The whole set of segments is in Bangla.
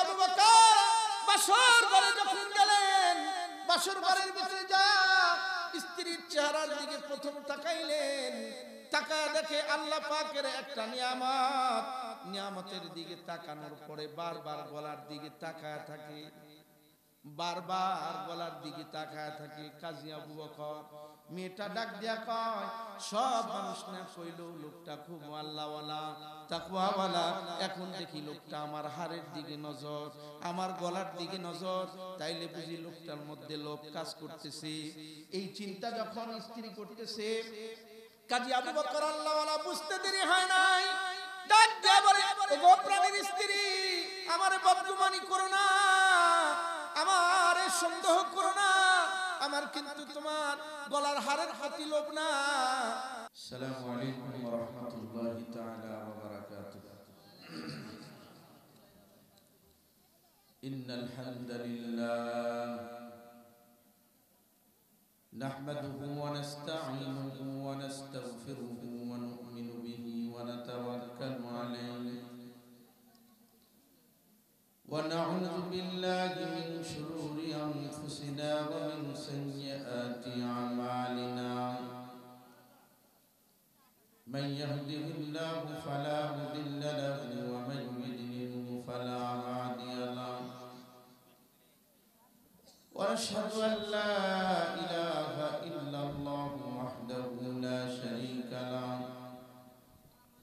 আবু বকর বাসর ঘরে যখন একটা নিয়ামত, নিয়ামতের দিকে তাকানোর পরে বারবার গলার দিকে তাকায় থাকে, বারবার গলার দিকে তাকায় থাকে কাজী আবু বকর। মেয়েটা ডাক দিয়া কয়, সব মানুষ না কইল লোকটা খুব আল্লাহওয়ালা তাকওয়াওয়ালা। এখন দেখি লোকটা আমার হাড়ের দিকে নজর, আমার গলার দিকে নজর। তাইলে বুঝি লোকটার মধ্যে লোক কাজ করতেছে। এই চিন্তা যখন স্ত্রী করতেছে, কাজী আবু বকর আল্লাহওয়ালা বুঝতে দেরি হয় নাই। ডাক দিয়া বলে, ওগো প্রাণীর স্ত্রী, আমারে বদগুমানি করো না, আমার সন্দেহ করো না। আমার কিন্তু তোমার গলার হারের প্রতি লোভ না السلام عليكم ورحمة الله تعالى وبركاته إن الحمد لله نحمده ونستعينه ونستغفره ونؤمن به ونتوكل عليه ونعوذ بالله من شرور أنفسنا ومن سيئات أعمالنا. من يهده الله فلا مضل له ومن يضلله فلا هادي له. وأشهد أن لا إله إلا الله وحده لا شريك له.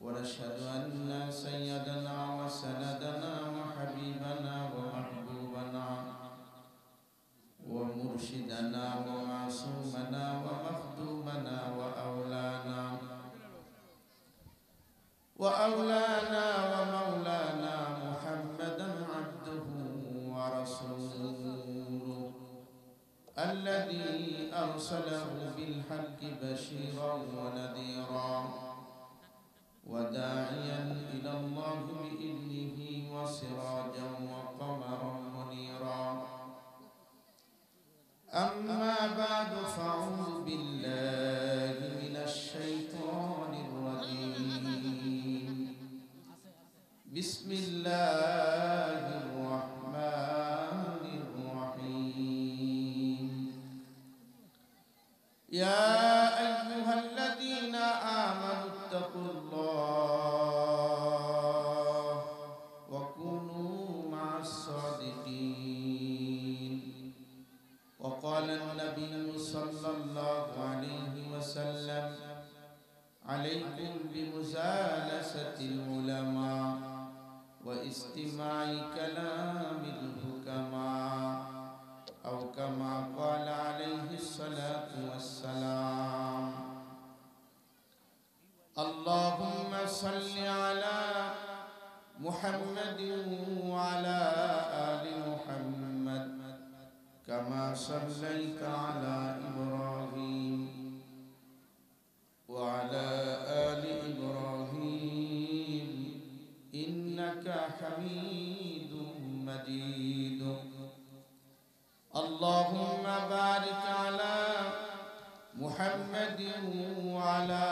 ونشهد أن سيدنا وسندنا ومرشدنا ومعصومنا ومخدومنا وأولانا. وأولانا ومولانا محمدا عبده ورسوله الذي أرسله بالحق بشيرا ونذيرا. وداعيا إلى الله بإذنه وسراجا وقمرا منيرا. أما بعد فأعوذ بالله من الشيطان الرجيم. بسم الله عليكم بمجالسة العلماء واستماع كلام الحكماء أو كما قال عليه الصلاة والسلام. اللهم صل على محمد وعلى آل محمد كما صليت على حميد مجيد. اللهم بارك على محمد وعلى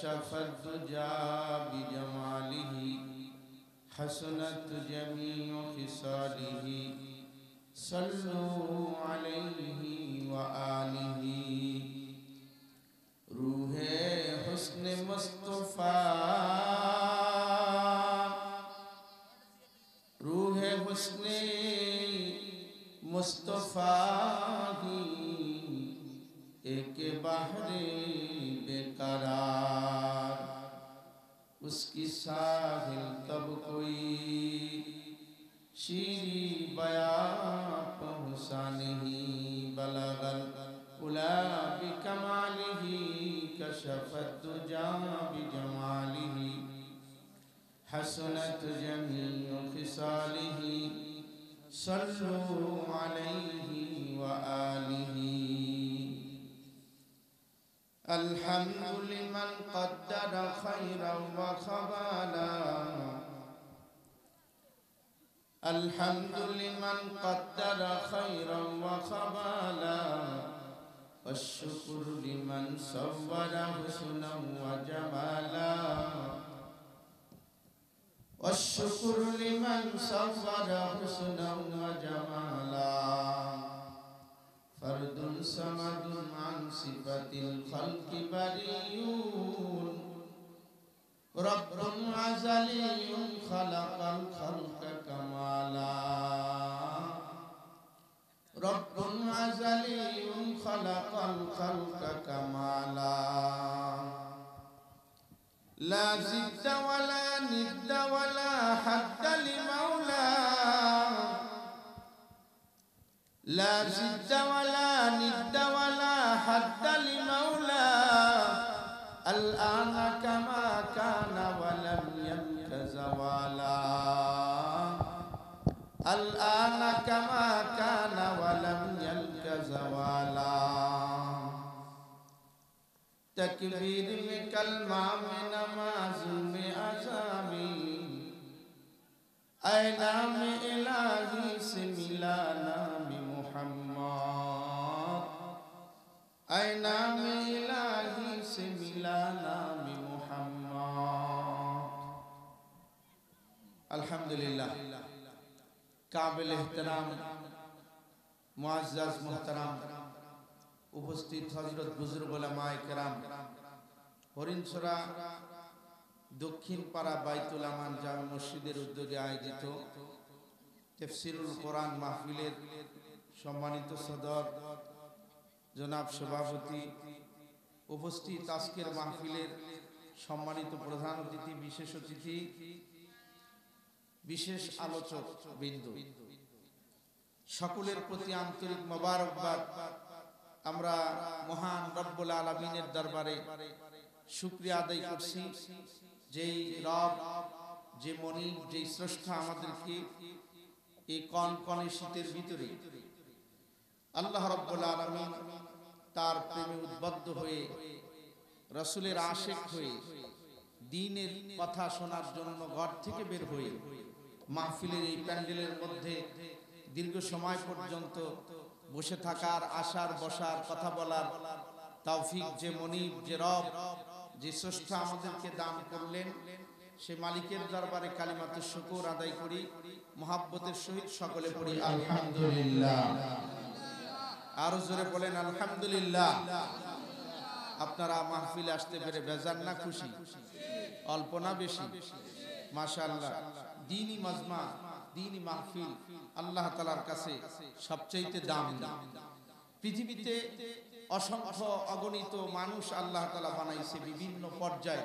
كشف الدجى بجماله حسنت جميع خصاله. صلوا عليه وآله. روح حسن مصطفیٰ ساحل تب کوئی شیری بیا پہنسا نہیں بلغل اولا الا ہی کشفت جا ہی حسنت جمیع ہی صلو علیہ وآلہ الحمد لمن قدر خيرا وخبالا الحمد لمن قدر خيرا وخبالا والشكر لمن صور حسنا وجمالا. والشكر لمن صور حسنا وجمالا. فرد صمد عن صفة الخلق بريون. رب عزلي خلق الخلق كمالا. رب عزلي خلق الخلق كمالا. لا زد تکبیر میں کلمہ میں نماز میں عزامی اے نام الہی سے ملا نام محمد، اے نام الہی سے ملا نام محمد۔ الحمدللہ، قابل احترام، معزز محترام উপস্থিত হজরত বুজুর্গ ওলামায়ে কেরাম দক্ষিণ পাড়া বাইতুল আমান জামে মসজিদের উদ্যোগে আয়োজিত তেফসিরুল কোরআন মাহফিলের সম্মানিত সদর জনাব সভাপতি উপস্থিত আজকের মাহফিলের সম্মানিত প্রধান অতিথি, বিশেষ অতিথি, বিশেষ আলোচক বিন্দু। সকলের প্রতি আন্তরিক মোবারকবাদ আমরা মহান রব্বুল আলমিনের দরবারে শুক্রিয়া আদায় করছি। যেই রব, যে মনিব, যেই স্রষ্টা আমাদেরকে এই কন কনে শীতের ভিতরে আল্লাহ রব্বুল আলমিন তার প্রেমে উদ্বদ্ধ হয়ে, রসুলের আশেক হয়ে, দিনের কথা শোনার জন্য ঘর থেকে বের হয়ে মাহফিলের এই প্যান্ডেলের মধ্যে দীর্ঘ সময় পর্যন্ত বসে থাকার, আসার, বসার, কথা বলার তৌফিক যে মনিব, যে রব, যে স্রষ্টা আমাদেরকে দান করলেন, সে মালিকের দরবারে কালিমাতে শুকুর আদায় করি, মহাব্বতের সহিত সকলে পড়ি, আলহামদুলিল্লাহ। আরও জোরে বলেন, আলহামদুলিল্লাহ। আপনারা মাহফিলে আসতে পেরে বেজার না খুশি? অল্প না বেশি? মাশাআল্লাহ। দিনই মাজমা, দিনই মাহফিল আল্লাহ তালার কাছে সবচাইতে দাম। পৃথিবীতে অসংখ্য অগণিত মানুষ আল্লাহ তালা বানাইছে বিভিন্ন পর্যায়ে।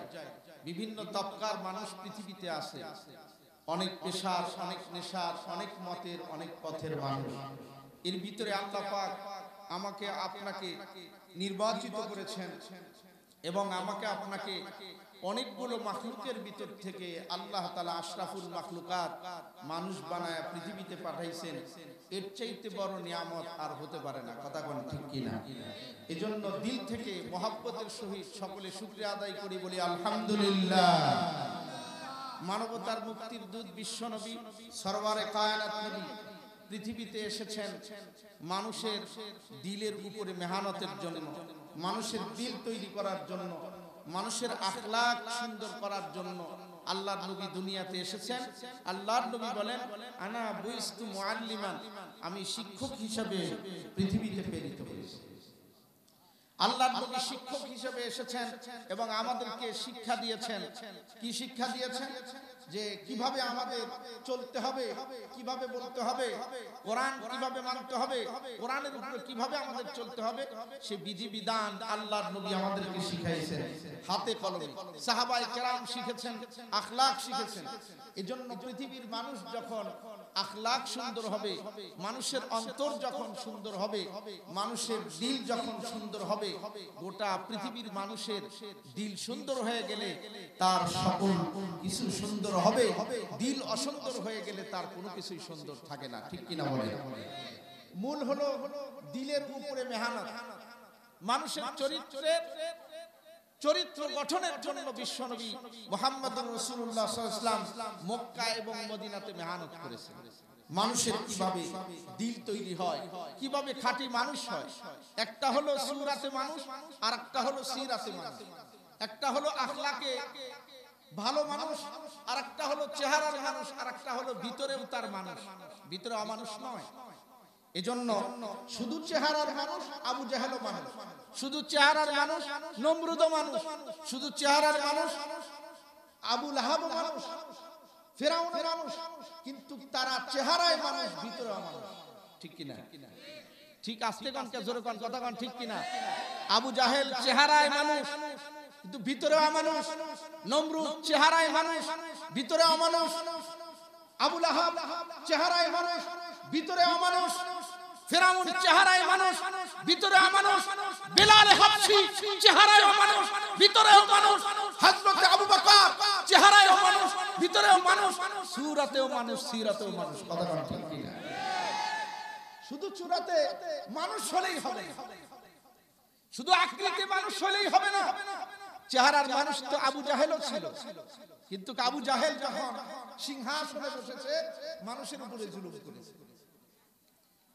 বিভিন্ন তবকার মানুষ পৃথিবীতে আছে। অনেক পেশার, অনেক নেশার, অনেক মতের, অনেক পথের মানুষ। এর ভিতরে আল্লাহ পাক আমাকে আপনাকে নির্বাচিত করেছেন এবং আমাকে আপনাকে অনেকগুলো মাখলুকের ভিতর থেকে আল্লাহ তালা আশরাফুল মাখলুকাত মানুষ বানায় পৃথিবীতে পাঠাইছেন। এর চাইতে বড় নিয়ামত আর হতে পারে না। কথা কোন ঠিক কিনা? এজন্য দিল থেকে মহাব্বতের সহিত সকলে শুক্রিয়া আদায় করি বলি, আলহামদুলিল্লাহ। মানবতার মুক্তির দূত বিশ্বনবী সরওয়ারে কায়নাত নবী, পৃথিবীতে এসেছেন মানুষের দিলের উপরে মেহানতের জন্য, মানুষের দিল তৈরি করার জন্য মানুষের আখলাক সুন্দর করার জন্য আল্লাহর নবী দুনিয়াতে এসেছেন। আল্লাহর নবী বলেন, আনা বুইস্তু মুআল্লিমান আমি শিক্ষক হিসেবে পৃথিবীতে প্রেরিত হয়েছি। আল্লাহর নবী শিক্ষক হিসেবে এসেছেন এবং আমাদেরকে শিক্ষা দিয়েছেন। কি শিক্ষা দিয়েছেন? যে কীভাবে আমাদের চলতে হবে, কীভাবে বলতে হবে, কোরআন কীভাবে মানতে হবে, কোরআনের উপরে কীভাবে আমাদের চলতে হবে, সে বিধি বিধান আল্লাহর নবী আমাদেরকে শিখাইছেন, হাতে কলমে। সাহাবায়ে কেরাম শিখেছেন আখলাখ শিখেছেন। এজন্য পৃথিবীর মানুষ যখন আখলাক সুন্দর হবে, মানুষের অন্তর যখন সুন্দর হবে, মানুষের দিল যখন সুন্দর হবে, গোটা পৃথিবীর মানুষের দিল সুন্দর হয়ে গেলে তার সকল কিছু সুন্দর হবে, দিল অসুন্দর হয়ে গেলে তার কোনো কিছুই সুন্দর থাকে না, ঠিক কিনা বলে মূল হলো দিলের উপরে মেহানত। মানুষের চরিত্রের চরিত্র গঠনের জন্য বিশ্বনবী মোহাম্মদ রসুল্লাহ ইসলাম মক্কা এবং মদিনাতে মেহনত করেছেন। মানুষের কীভাবে দিল তৈরি হয়, কীভাবে খাঁটি মানুষ হয়, একটা হলো সুরাতে মানুষ আর একটা হলো সিরাতে মানুষ। একটা হলো আখলাকে ভালো মানুষ আর একটা হলো চেহারার মানুষ আর একটা হলো ভিতরেও তার মানুষ। ভিতরে অমানুষ নয় এজন্য শুধু চেহারার মানুষ আবু জাহেলও মানুষ। শুধু চেহারার মানুষ নমরুদ মানুষ। শুধু চেহারার মানুষ আবু লাহাব মানুষ। ফেরাউন মানুষ। কিন্তু তারা চেহারায় মানুষ ভিতরে মানুষ। ঠিক কিনা? ঠিক আসতে কন কে জোরে কন কথা কন ঠিক কিনা? আবু জাহেল চেহারায় মানুষ কিন্তু ভিতরে মানুষ। নমরুদ চেহারায় মানুষ ভিতরে অমানুষ আবু লাহাব চেহারায় মানুষ ভিতরে অমানুষ ফেরাউন চেহারায় মানুষ ভিতরে অমানুষ বেলাল হাবশি চেহারায় অমানুষ ভিতরে অমানুষ হযরত আবু বকর চেহারায় অমানুষ ভিতরে মানুষ, সূরাতেও মানুষ, সিরাতেও মানুষ, কথা কোন ঠিক কি না শুধু চূড়াতে মানুষ হলেই হবে, শুধু আকৃতি মানুষ হলেই হবে না, চেহারার মানুষ তো আবু জাহেলও ছিল, কিন্তু আবু জাহেল যখন সিংহাসনে বসেছে, মানুষের উপরে জুলুম করেছে।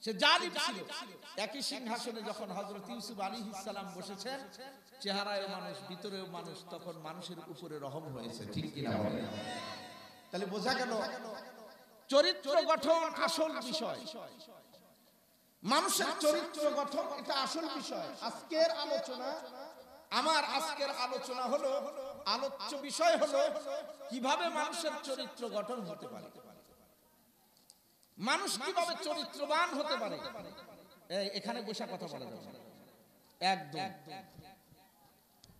সে ছিল। একই সিংহাসনে যখন হযরত ইউসুফ আলাইহিস সালাম বসেছেন চেহারায় মানুষ মানুষ, তখন মানুষের উপরে রহম হয়েছে, ঠিক কিনা তাহলে বোঝা গেল চরিত্র গঠন আসল বিষয়। মানুষের চরিত্র গঠন এটা আসল বিষয়। আজকের আলোচনা, আমার আজকের আলোচনা হলো, আলোচ্য বিষয় হলো কীভাবে মানুষের চরিত্র গঠন হতে পারে। মানুষ কীভাবে চরিত্রবান হতে পারে? এখানে বসে কথা বলা যাবে একদম।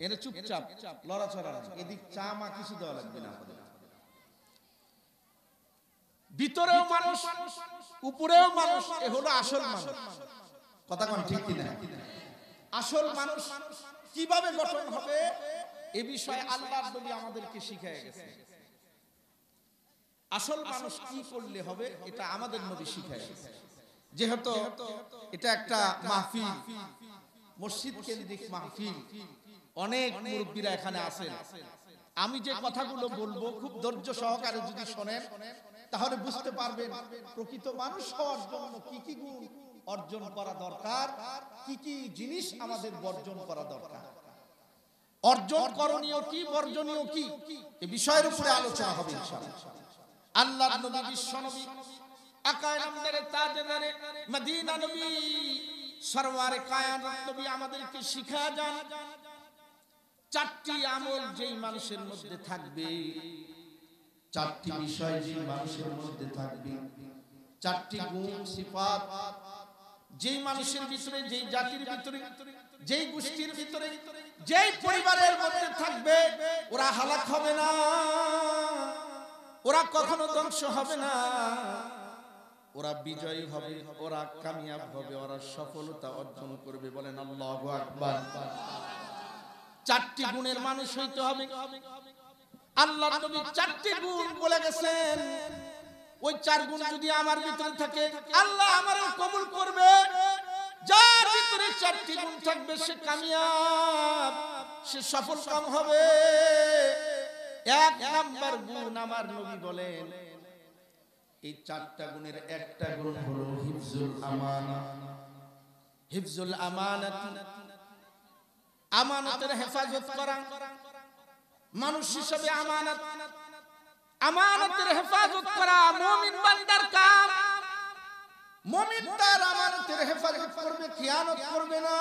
এর চুপচাপ লড়াচড়া এদিক চা মা কিছু দেওয়া লাগবে না ভিতরেও মানুষ উপরেও মানুষ এ হলো আসল মানুষ। কথা কোন ঠিক কিনা? আসল মানুষ। কীভাবে গঠন হবে? এ বিষয়ে আল্লাহর নবী আমাদেরকে শিখিয়ে গেছে। আসল মানুষ কি করলে হবে এটা আমাদের নবী শিখায়। যেহেতু এটা একটা মাহফিল মসজিদ কেন্দ্রিক মাহফিল অনেক মুরব্বীরা এখানে আছেন আমি যে কথাগুলো বলব খুব ধৈর্য সহকারে যদি শোনেন তাহলে বুঝতে পারবেন প্রকৃত মানুষ হওয়ার জন্য কি কি গুণ অর্জন করা দরকার কি কি জিনিস আমাদের বর্জন করা দরকার। অর্জন করণীয় কি বর্জনীয় কি? এ বিষয়ের উপরে আলোচনা হবে। ইনশাআল্লাহ। আল্লাহ নবী বিশ্ব নবী। আমাদেরকে শিখা চারটি আমল যেই মানুষের মধ্যে থাকবে, চারটি যেই মানুষের মধ্যে থাকবে, চারটি যেই মানুষের ভিতরে, যেই জাতির ভিতরে, যেই গোষ্ঠীর ভিতরে, যেই পরিবারের মধ্যে থাকবে, ওরা হালাক হবে না। ওরা কখনো ধ্বংস হবে না। ওরা বিজয়ী হবে, ওরা কামিয়াব হবে, ওরা সফলতা অর্জন করবে বলেন আল্লাহু আকবার। চারটি গুণের মানুষ হইতে হবে। আল্লাহ নবী চারটি গুণ বলে গেছেন। ওই চার গুণ যদি আমার ভিতরে থাকে, আল্লাহ আমারও কবুল করবে। যার ভিতরে চারটি গুণ থাকবে, সে কামিয়াব, সে সফল কাম হবে। এক নাম্বার গুণ আমার নবী বলেন। এই চারটা গুণের একটা গুণ হলো হিফজুল আমানা। হিফজুল আমানাত। আমানতের হেফাজত করা। মানুষ হিসেবে আমানত। আমানতের হেফাজত করা মুমিন বান্দার কাম। মুমিন তার আমানতের হেফাজত করবে খিয়ানত করবে না।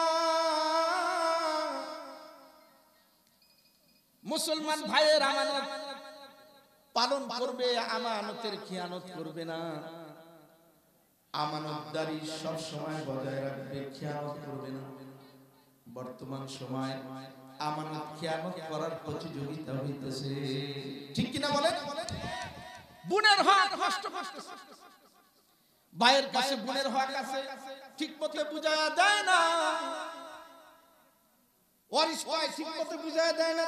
মুসলমান ভাইয়ের আমানত পালন করবে, আমানতের খিয়ানত করবে না। আমানতদারি সব সময় বজায় রাখবে, খিয়ানত করবে না। বর্তমান সময় আমানত খিয়ানত করার প্রতিযোগিতা হইতেছে। ঠিক কিনা বলেন? বুনের হক নষ্ট করতেছে। ভাইয়ের কাছে বুনের হক আছে ঠিক মতো বুঝায়া যায় না। দেয় না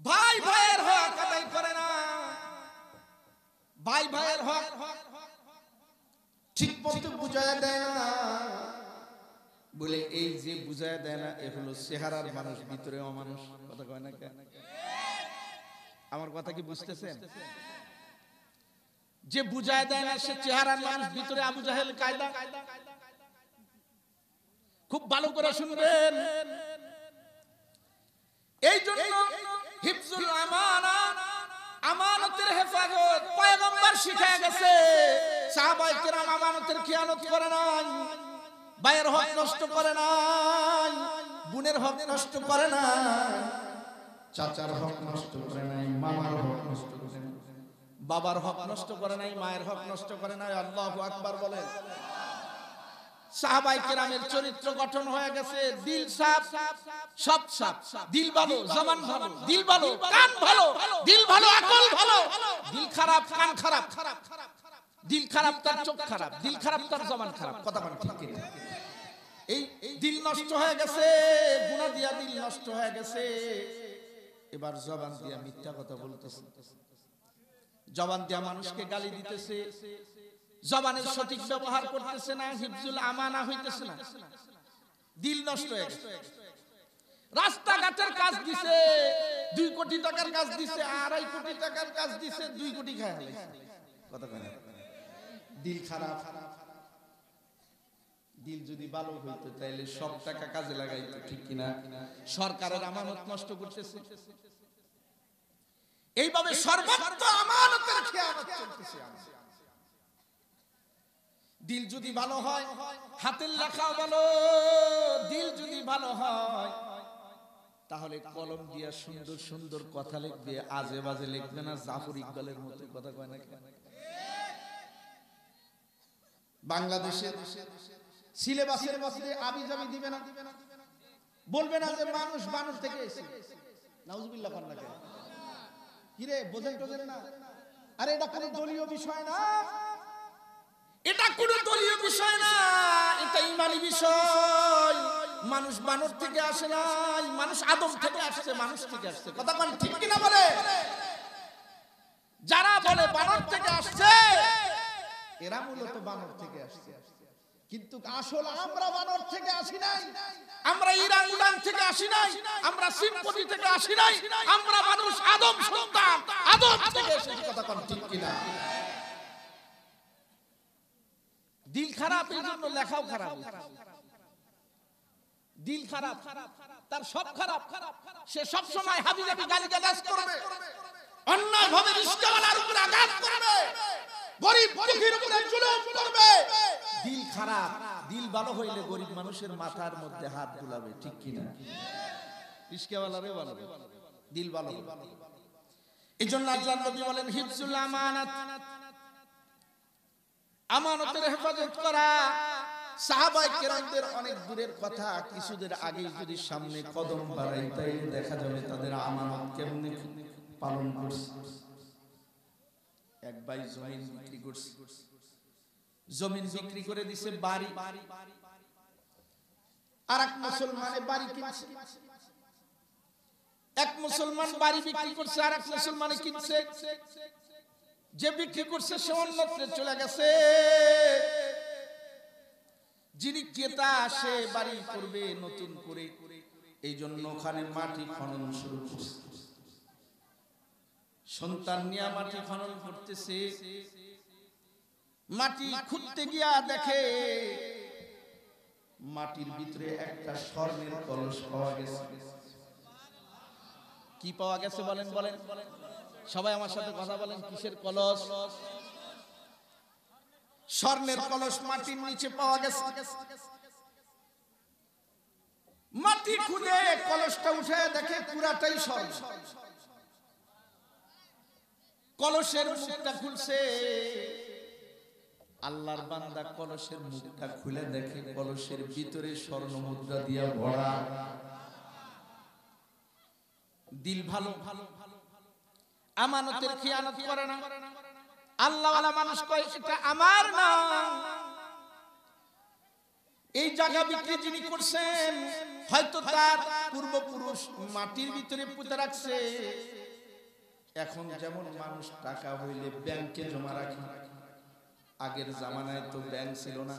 ভাই করে না। ভাই ভাইয়ের ঠিক মতো বুঝায় দেয় না বলে, এই যে বুঝায় দেয় না, এ হলো চেহারার মানুষ, ভিতরে অমানুষ। কথা কয় না কেন? আমার কথা কি বুঝতেছেন? যে বুঝায় দেয় না, সে চেহারার মানুষ, ভিতরে আবু জাহেল, কায়দা। খুব ভালো করে শুনবেন। এই জন্য হিফজুল আমানা, আমানতের হেফাজত পয়গম্বর শিখায় গেছে। সাহাবায়ে কেরাম আমানতের খেয়ানত করে নাই, ভাইয়ের হক নষ্ট করে নাই, বোনের হক নষ্ট করে নাই, চাচার হক নষ্ট করে নাই, মামার হক নষ্ট বাবার হক নষ্ট করে নাই, মায়ের হক নষ্ট করে নাই, আল্লাহু আকবার বলেন। সাহাবাই চরিত্র গঠন হয়ে গেছে, দিল সাফ সব সাফ দিল ভালো ভালো, দিল ভালো, কান ভালো, দিল ভালো, আকল ভালো, দিল খারাপ, কান খারাপ, দিল খারাপ তার চোখ খারাপ, দিল খারাপ তার জমান খারাপ, কথা বলেন এই দিল নষ্ট হয়ে গেছে, গুনাহ দিয়া দিল নষ্ট হয়ে গেছে, এবার জবান দিয়া মিথ্যা কথা বলতেছে। জবান দেওয়া মানুষকে গালি দিতেছে। জবানের সঠিক ব্যবহার করতেছে না, হিফজুল আমানা হইতেছে না। দিল নষ্ট হয়ে গেছে। রাস্তাঘাটের কাজ দিছে, দুই কোটি টাকার কাজ দিছে, আড়াই কোটি টাকার কাজ দিছে, দুই কোটি খায় দিল খারাপ। দিল যদি ভালো হইতো তাহলে সব টাকা কাজে লাগাইতো, ঠিক কিনা? সরকারের আমানত নষ্ট করতেছে। এইভাবে সর্বত্র আমানতের খেয়ানত চলতেছে। দিল যদি ভালো হয় হাতের লেখাও ভালো দিল যদি ভালো হয় তাহলে কলম দিয়া সুন্দর সুন্দর কথা লিখবে আজে বাজে লিখবে না জাফর ইকবালের মতো কথা কয় না? বাংলাদেশের সিলেবাসের মধ্যে আবি জাবি দিবে না বলবে না যে মানুষ মানুষ থেকে এসে নাউজুবিল্লাহ কেন কিরে, বোঝেন টোঝেন না। আরে, এটা কোনো দলীয় বিষয় না। এটা কোনো দলীয় বিষয় না, এটা ইমানি বিষয়। মানুষ বানর থেকে আসে নাই, মানুষ আদম থেকে আসছে, মানুষ থেকে আসছে। কথা বল ঠিক কিনা বলে? যারা বলে বানর থেকে আসছে, এরা মূলত বানর থেকে আসছে। কিন্তু আসল আমরা বানর থেকে আসি নাই। আমরা ইরান ইরান থেকে আসি নাই। আমরা সিম্পতি থেকে আসি নাই। আমরা মানুষ আদম সন্তান। আদম থেকে এসেছি কথা কন ঠিক কিনা? দিল খারাপ এই জন্য লেখাও খারাপ। দিল খারাপ তার সব খারাপ। সে সব সময় হাবি জাবি গালি গালাজ করবে। অন্যায় ভাবে রিস্কাওয়ালার উপরে আঘাত করবে। গরিব দুঃখীর উপরে জুলুম করবে। দিল খারাপ, দিল ভালো হইলে গরিব মানুষের মাথার মধ্যে হাত বুলাবে ঠিক কি না রিস্কাওয়ালারে ভালো দিল ভালো এই জন্য আল্লাহ নবী বলেন, হিফজুল আমানাত। আমানতের হেফাজত করা। সাহাবাই কেরামদের অনেক দূরের কথা, কিছুদের আগেই যদি সামনে কদম বাড়াই, তাইলে দেখা যাবে তাদের আমানত কেমনে পালন করছে। এক ভাই জমিন বিক্রি করছে। জমিন বিক্রি করে দিছে, বাড়ি। আর এক মুসলমানে বাড়ি কিনছে। এক মুসলমান বাড়ি বিক্রি করছে আর এক মুসলমানে কিনছে। যে বিক্রি করছে, সে অন্যত্রে চলে গেছে। যিনি ক্রেতা, সে বাড়ি করবে নতুন করে। এই জন্য ওখানে মাটি খনন শুরু করছে। সন্তান নিয়ে মাটি খনন করতেছে। মাটি খুঁজতে গিয়া দেখে মাটির ভিতরে একটা স্বর্ণের কলস পাওয়া গেছে। কি পাওয়া গেছে বলেন বলেন। সবাই আমার সাথে কথা বলেন কিসের কলস? স্বর্ণের কলস মাটির নিচে পাওয়া গেছে। মাটি খুঁড়ে কলসটা উঠে দেখে পুরাটাই স্বর্ণ। কলসের মুখটা খুলছে। আল্লাহর বান্দা কলসের মুখটা খুলে দেখে, কলসের ভিতরে স্বর্ণ মুদ্রা দিয়া ভরা। দিল ভালো। ভালো আমানতের খেয়ানত করে না। আল্লাহ মানুষ কয়, এটা আমার না। এই জায়গা বিক্রি যিনি করছেন, হয়তো তার পূর্বপুরুষ মাটির ভিতরে পুঁতে রাখছে। এখন যেমন মানুষ টাকা হইলে ব্যাংকে জমা রাখে আগের জামানায় তো ব্যাংক ছিল না।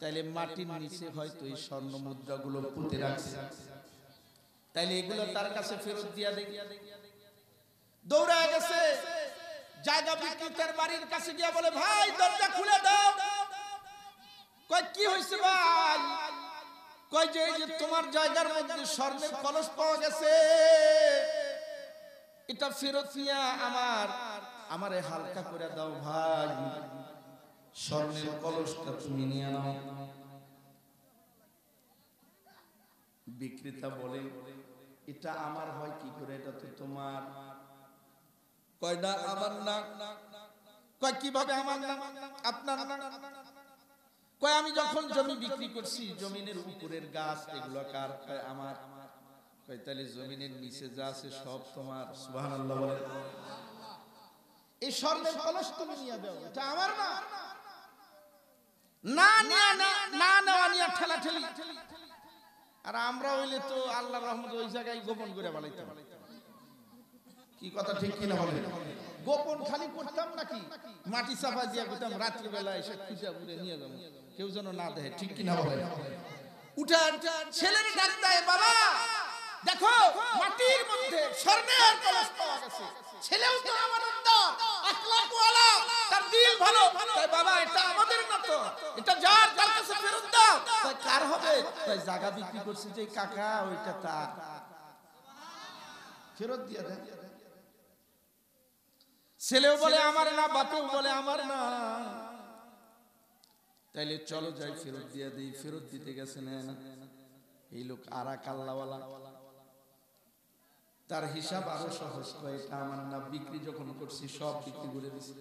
তাইলে মাটির নিচে হয়তো এই স্বর্ণ মুদ্রাগুলো পুঁতে রাখছে। তাইলে এগুলো তার কাছে ফেরত দিয়া দেয় দৌড়ায় গেছে। জায়গা বিক্রেতার বাড়ির কাছে গিয়া বলে, ভাই, দরজা খুলে দাও। কয়, কি হয়েছে ভাই? কয় যে, এই যে তোমার জায়গার মধ্যে স্বর্ণের কলস পাওয়া গেছে। এটা ফেরত নিয়া আমার, আমারে হালকা করে দাও ভাই। স্বর্ণের কলসটা তুমি নিয়ে নাও। বিক্রেতা বলে, এটা আমার হয় কি করে? এটা তো তোমার। কয়, না, আমার না। কয়, কীভাবে আমার না? আপনার কয়, আমি যখন জমি বিক্রি করছি, জমিনের উপরের গাছ, এগুলো কার? কয়, আমার। কয়, তাহলে জমিনের নিচে যা আছে সব তোমার। এই স্বর্ণের কলস তুমি নিয়ে দাও এটা আমার না? না নিয়ে না নেওয়া নিয়ে ঠেলা ঠেলি আর আমরা তো ওই জায়গায় গোপন কি ঠিক কিনা বলে গোপন নাকি? মাটি দিয়া এসে খুঁজা নিয়ে যাব। কেউ যেন না দেখে, ঠিক কিনা বলে উঠা ছেলের দেয়, বাবা, দেখো, মাটির মধ্যে স্বর্ণের পাওয়া গেছে। ছেলেও তো আমার উত্তর। আখলাক ওয়ালা তার দিল ভালো। তাই বাবা, এটা আমাদের না তো এটা যার কাছে ফেরত দাও। তাই কার হবে? তাই জায়গা বিক্রি করছে যে কাকা, ওইটা তার। ফেরত দিয়ে ছেলেও বলে, আমার না, বাপেও বলে, আমার না। তাইলে চলো যাই, ফেরত দিয়ে দিই। ফেরত দিতে গেছে না। এই লোক আরা কাল্লাওয়ালা তার হিসাব আরও সহজ। কয় এটা আমার না, বিক্রি যখন করছি, সব বিক্রি করে দিছি।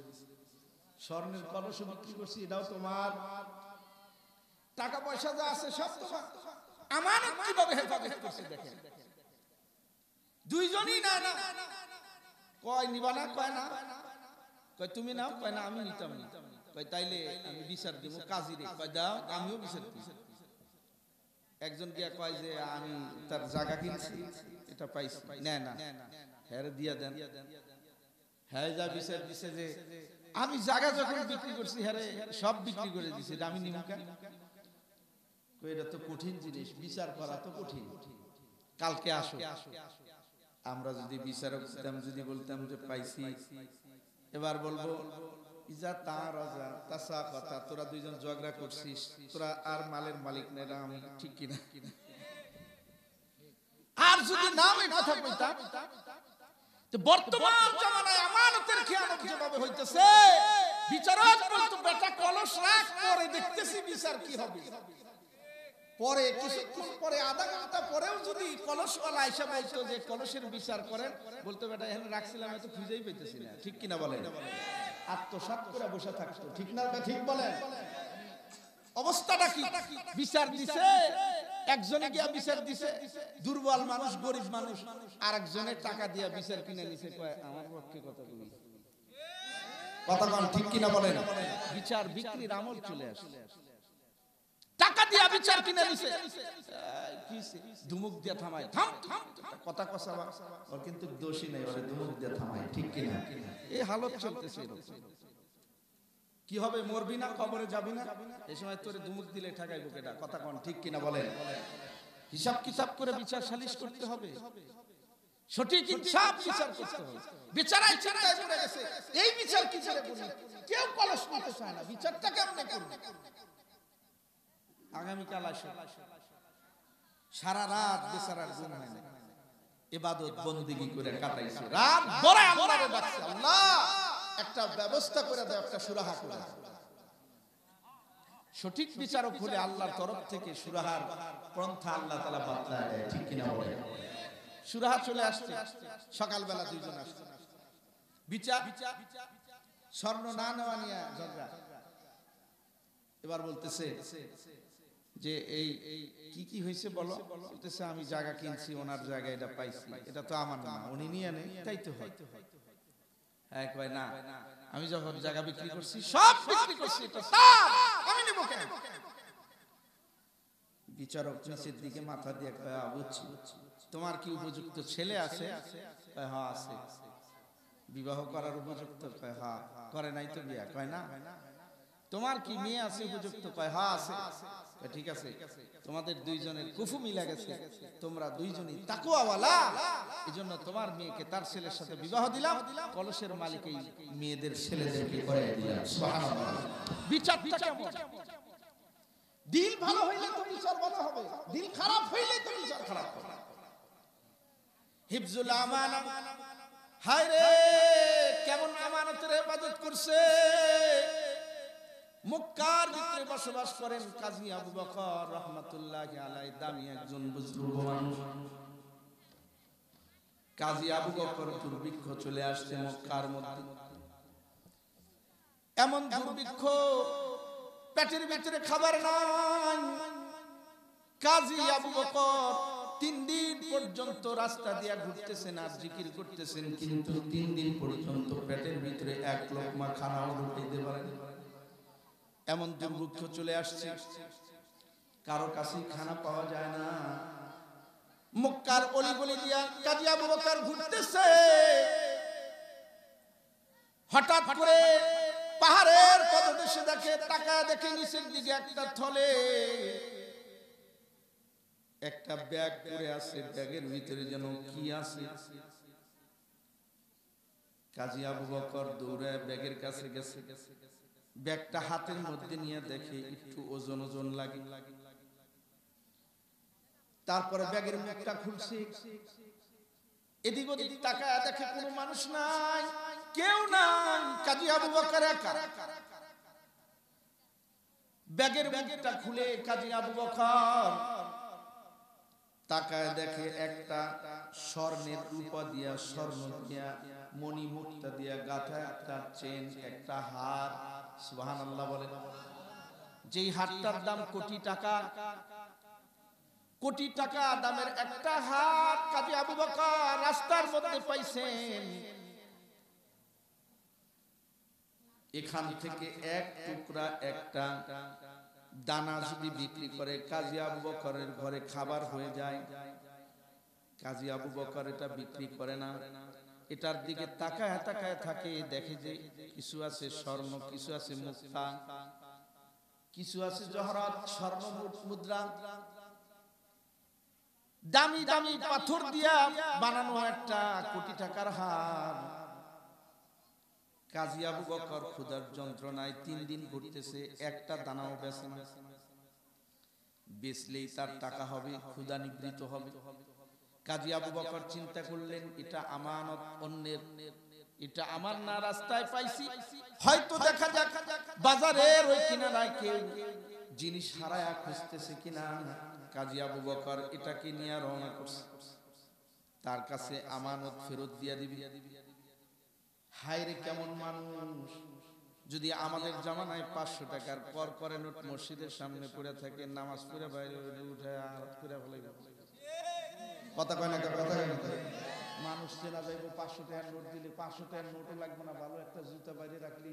স্বর্ণের কলস বিক্রি করছি, এটাও তোমার। টাকা পয়সা যা আছে সব তোমার। আমার কীভাবে হেফাজত করছে দেখেন। দুইজনই না না। কয় নিবা না, কয় না। কয় তুমি নাও, কয় না, আমি নিতাম না। কয় তাইলে আমি বিচার দিব কাজী রে কয় দাও, আমিও বিচার দিব। একজন গিয়া কয় যে, আমি তার জায়গা কিনছি। এটা পাইছি। না না। হ্যাঁ দিয়া দেন। হ্যাঁ যা বিচার দিছে যে, আমি জায়গা যখন বিক্রি করছি হ্যাঁ সব বিক্রি করে দিছি। আমি নিমুকা এটা তো কঠিন জিনিস। বিচার করা তো কঠিন। কালকে আসো। আমরা যদি বিচারক দিতাম যদি বলতাম যে পাইছি, এবার বলব, ইজা তার রাজা তাসা কথা। তোরা দুইজন ঝগড়া করছিস, তোরা আর মালের মালিক না, এটা আমি ঠিক কিনা কিনা? আর যদি নাম কথা কইতাম বর্তমান জামানায় আমানতের খেয়ানত যেভাবে হইতেছে, বিচারক বলতো, বেটা, কলস রাখ, পরে দেখতেছি বিচার কি হবে। পরে, কিছুক্ষণ পরে, আধা ঘণ্টা পরেও যদি কলসওয়ালা এসে বলতো যে কলসের বিচার করেন, বলতো, বেটা, এখানে রাখছিলাম, এত খুঁজেই পেতেছি না। ঠিক কিনা বলেন? আত্মসাৎ করে বসে থাকতো। ঠিক না ঠিক বলেন? অবস্থাটা কি? বিচার দিছে? একজনে গিয়া বিচার দিছে দুর্বল মানুষ গরিব মানুষ আর একজনের টাকা দিয়া বিচার কিনে নিছে কয় আমার পক্ষে কথা বলি। কথা কন ঠিক কিনা বলেন? বিচার বিক্রির আমল চলে আসে। টাকা দিয়া বিচার কিনে নিছে? ধুমুক দিয়া থামায়। থাম থাম কথা কসাবা? ওর কিন্তু দোষী নেই ওরে দুমুখ দিয়ে থামাই ঠিক কিনা? এই হালত চলতেছে এরকম। কি হবে, মরবি না, কবরে যাবি না? এই সময় তোরে দুমুক দিলে ঠেকাইবো কেটা কথা কন, ঠিক কিনা বলেন? হিসাব কিতাব করে বিচার সালিশ করতে হবে। সঠিক ইনসাফ বিচার করতে হবে। বিচারাই চিন্তায় পড়ে গেছে। এই বিচার কি করি কেউ কলস নিতে চায় না। বিচারটা কেমনে করবে? আগামীকাল আসে। সারা রাত বেচারার ঘুম হয় না। ইবাদত বন্দিগি করে কাটাইছে। রাত ভরে আল্লাহরে ডাকছে, আল্লাহ! একটা ব্যবস্থা করে দাও একটা সুরাহা করে সঠিক বিচারক হলে আল্লাহর তরফ থেকে সুরাহার পন্থা আল্লাহ তাআলা বাতলায় দেয়, ঠিক কিনা বলেন সুরাহা চলে আসছে, সকালবেলা দুইজন আসছে। বিচার, স্বর্ণ না নেওয়া নিয়ে ঝগড়া। এবার বলতেছে যে, এই এই কি কি হয়েছে বলো? বলতেছে, আমি জায়গা কিনছি, ওনার জায়গা এটা পাইছি, এটা তো আমার না, উনি নিয়ে নেই, তাই তো হয়। হ্যাঁ কয় না আমি যখন জায়গা বিক্রি করছি সব বিক্রি করছি এটা তার আমি নেব কেন? বিচারক নিচের দিকে মাথা দিয়ে কয় বুঝছি তোমার কি উপযুক্ত ছেলে আছে? কয়, হ্যাঁ আছে। বিবাহ করার উপযুক্ত কয় হ্যাঁ করে নাই তো বিয়া কয় না। তোমার কি মেয়ে আছে উপযুক্ত? কয় হ্যাঁ আছে। ঠিক আছে। তোমাদের দুইজনের কুফু মিলা গেছে। তোমরা দুইজনই তাকুয়াওয়ালা এই জন্য তোমার মেয়েকে তার ছেলের সাথে বিবাহ দিলাম। কলসের মালিক এই মেয়েদের ছেলেদেরকে করে দিলাম। সুবহানাল্লাহ। বিচারটা কেমন? দিল ভালো হইলে তো বিচার ভালো হবে। দিল খারাপ হইলে তো বিচার খারাপ হবে। হিফজুল আমানা হায় রে কেমন আমানতের হেফাজত করছে? মক্কার ভিতরে বসবাস করেন কাজী আবু বকর রহমাতুল্লাহ আলাই দামি একজন বুজুর্গ মানুষ। কাজী আবু বকর দুর্ভিক্ষ চলে আসছে মক্কার মধ্যে। এমন দুর্ভিক্ষ, পেটের ভিতরে খাবার নাই। কাজী আবু বকর তিন দিন পর্যন্ত রাস্তা দিয়া ঘুরতেছেন আর জিকির করতেছেন, কিন্তু তিন দিন পর্যন্ত পেটের ভিতরে এক লোকমা খানাও ঢুকাইতে পারেন। এমন দুর্ভিক্ষ চলে আসছে। কারও কাছেই খানা পাওয়া যায় না। মক্কার অলি গলি দিয়া কাজী আবু বকর ঘুরতেছে। হঠাৎ করে পাহাড়ের পদদেশে দেখে টাকা দেখে নিচের দিকে একটা থলে। একটা ব্যাগ পরে আছে, ব্যাগের ভিতরে যেন কি আছে। কাজী আবু বকর দৌড়ে ব্যাগের কাছে গেছে। ব্যাগটা হাতের মধ্যে নিয়ে দেখে একটু ওজন ওজন লাগে। তারপরে ব্যাগের মুখটা খুলছে। এদিক ওদিক তাকায়, দেখে কোনো মানুষ নাই, কেউ নাই, কাজী আবু বকর একা। ব্যাগের মুখটা খুলে কাজী আবু বকর তাকায়, দেখে একটা স্বর্ণের রূপা দিয়া, স্বর্ণ দিয়া মণি মুক্তা দিয়া, গাথা একটা চেন একটা হার। সুবহানাল্লাহ বলে। যেই হারটার দাম কোটি টাকা কোটি টাকা দামের একটা হার কাজী আবু বকর রাস্তার মধ্যে পাইছেন। এখান থেকে এক টুকরা একটা দানা যদি বিক্রি করে, কাজী আবু বকরের ঘরে খাবার হয়ে যায়। কাজী আবু বকর এটা বিক্রি করে না। এটার দিকে তাকায় তাকায় থাকে, দেখে যে কিছু আছে স্বর্ণ, কিছু আছে মুক্তা, কিছু আছে জহরত, স্বর্ণ মুদ্রা। দামি দামি পাথর দিয়া বানানো একটা কোটি টাকার হার। কাজী আবু বকর ক্ষুধার যন্ত্রণায় তিন দিন ঘুরতেছে, একটা দানাও বেছে না। বেচলেই তার টাকা হবে, ক্ষুধা নিবৃত হবে। কাজী আবু বকর চিন্তা করলেন, এটা আমানত অন্যের। এটা আমার না, রাস্তায় পাইছি। হয়তো দেখা যাক, বাজারের ওই কিনারায় কেউ জিনিস হারায়া খুঁজতেছে কিনা। কাজী আবু বকর এটাকে নিয়ে রওনা করছে। তার কাছে আমানত ফেরত দিয়া দিবি। হায় রে কেমন মানুষ। যদি আমাদের জামানায় পাঁচশো টাকার কর করে নোট মসজিদের সামনে পড়ে থাকে, নামাজ পড়ে বাইরে উঠে আর করে ফেলাই কথা কয় না কথা কয় না মানুষ চেনা যাইব পাঁচশো টাকার নোট দিলে পাঁচশো টাকার নোটও লাগবে না ভালো একটা জুতা বাইরে রাখলে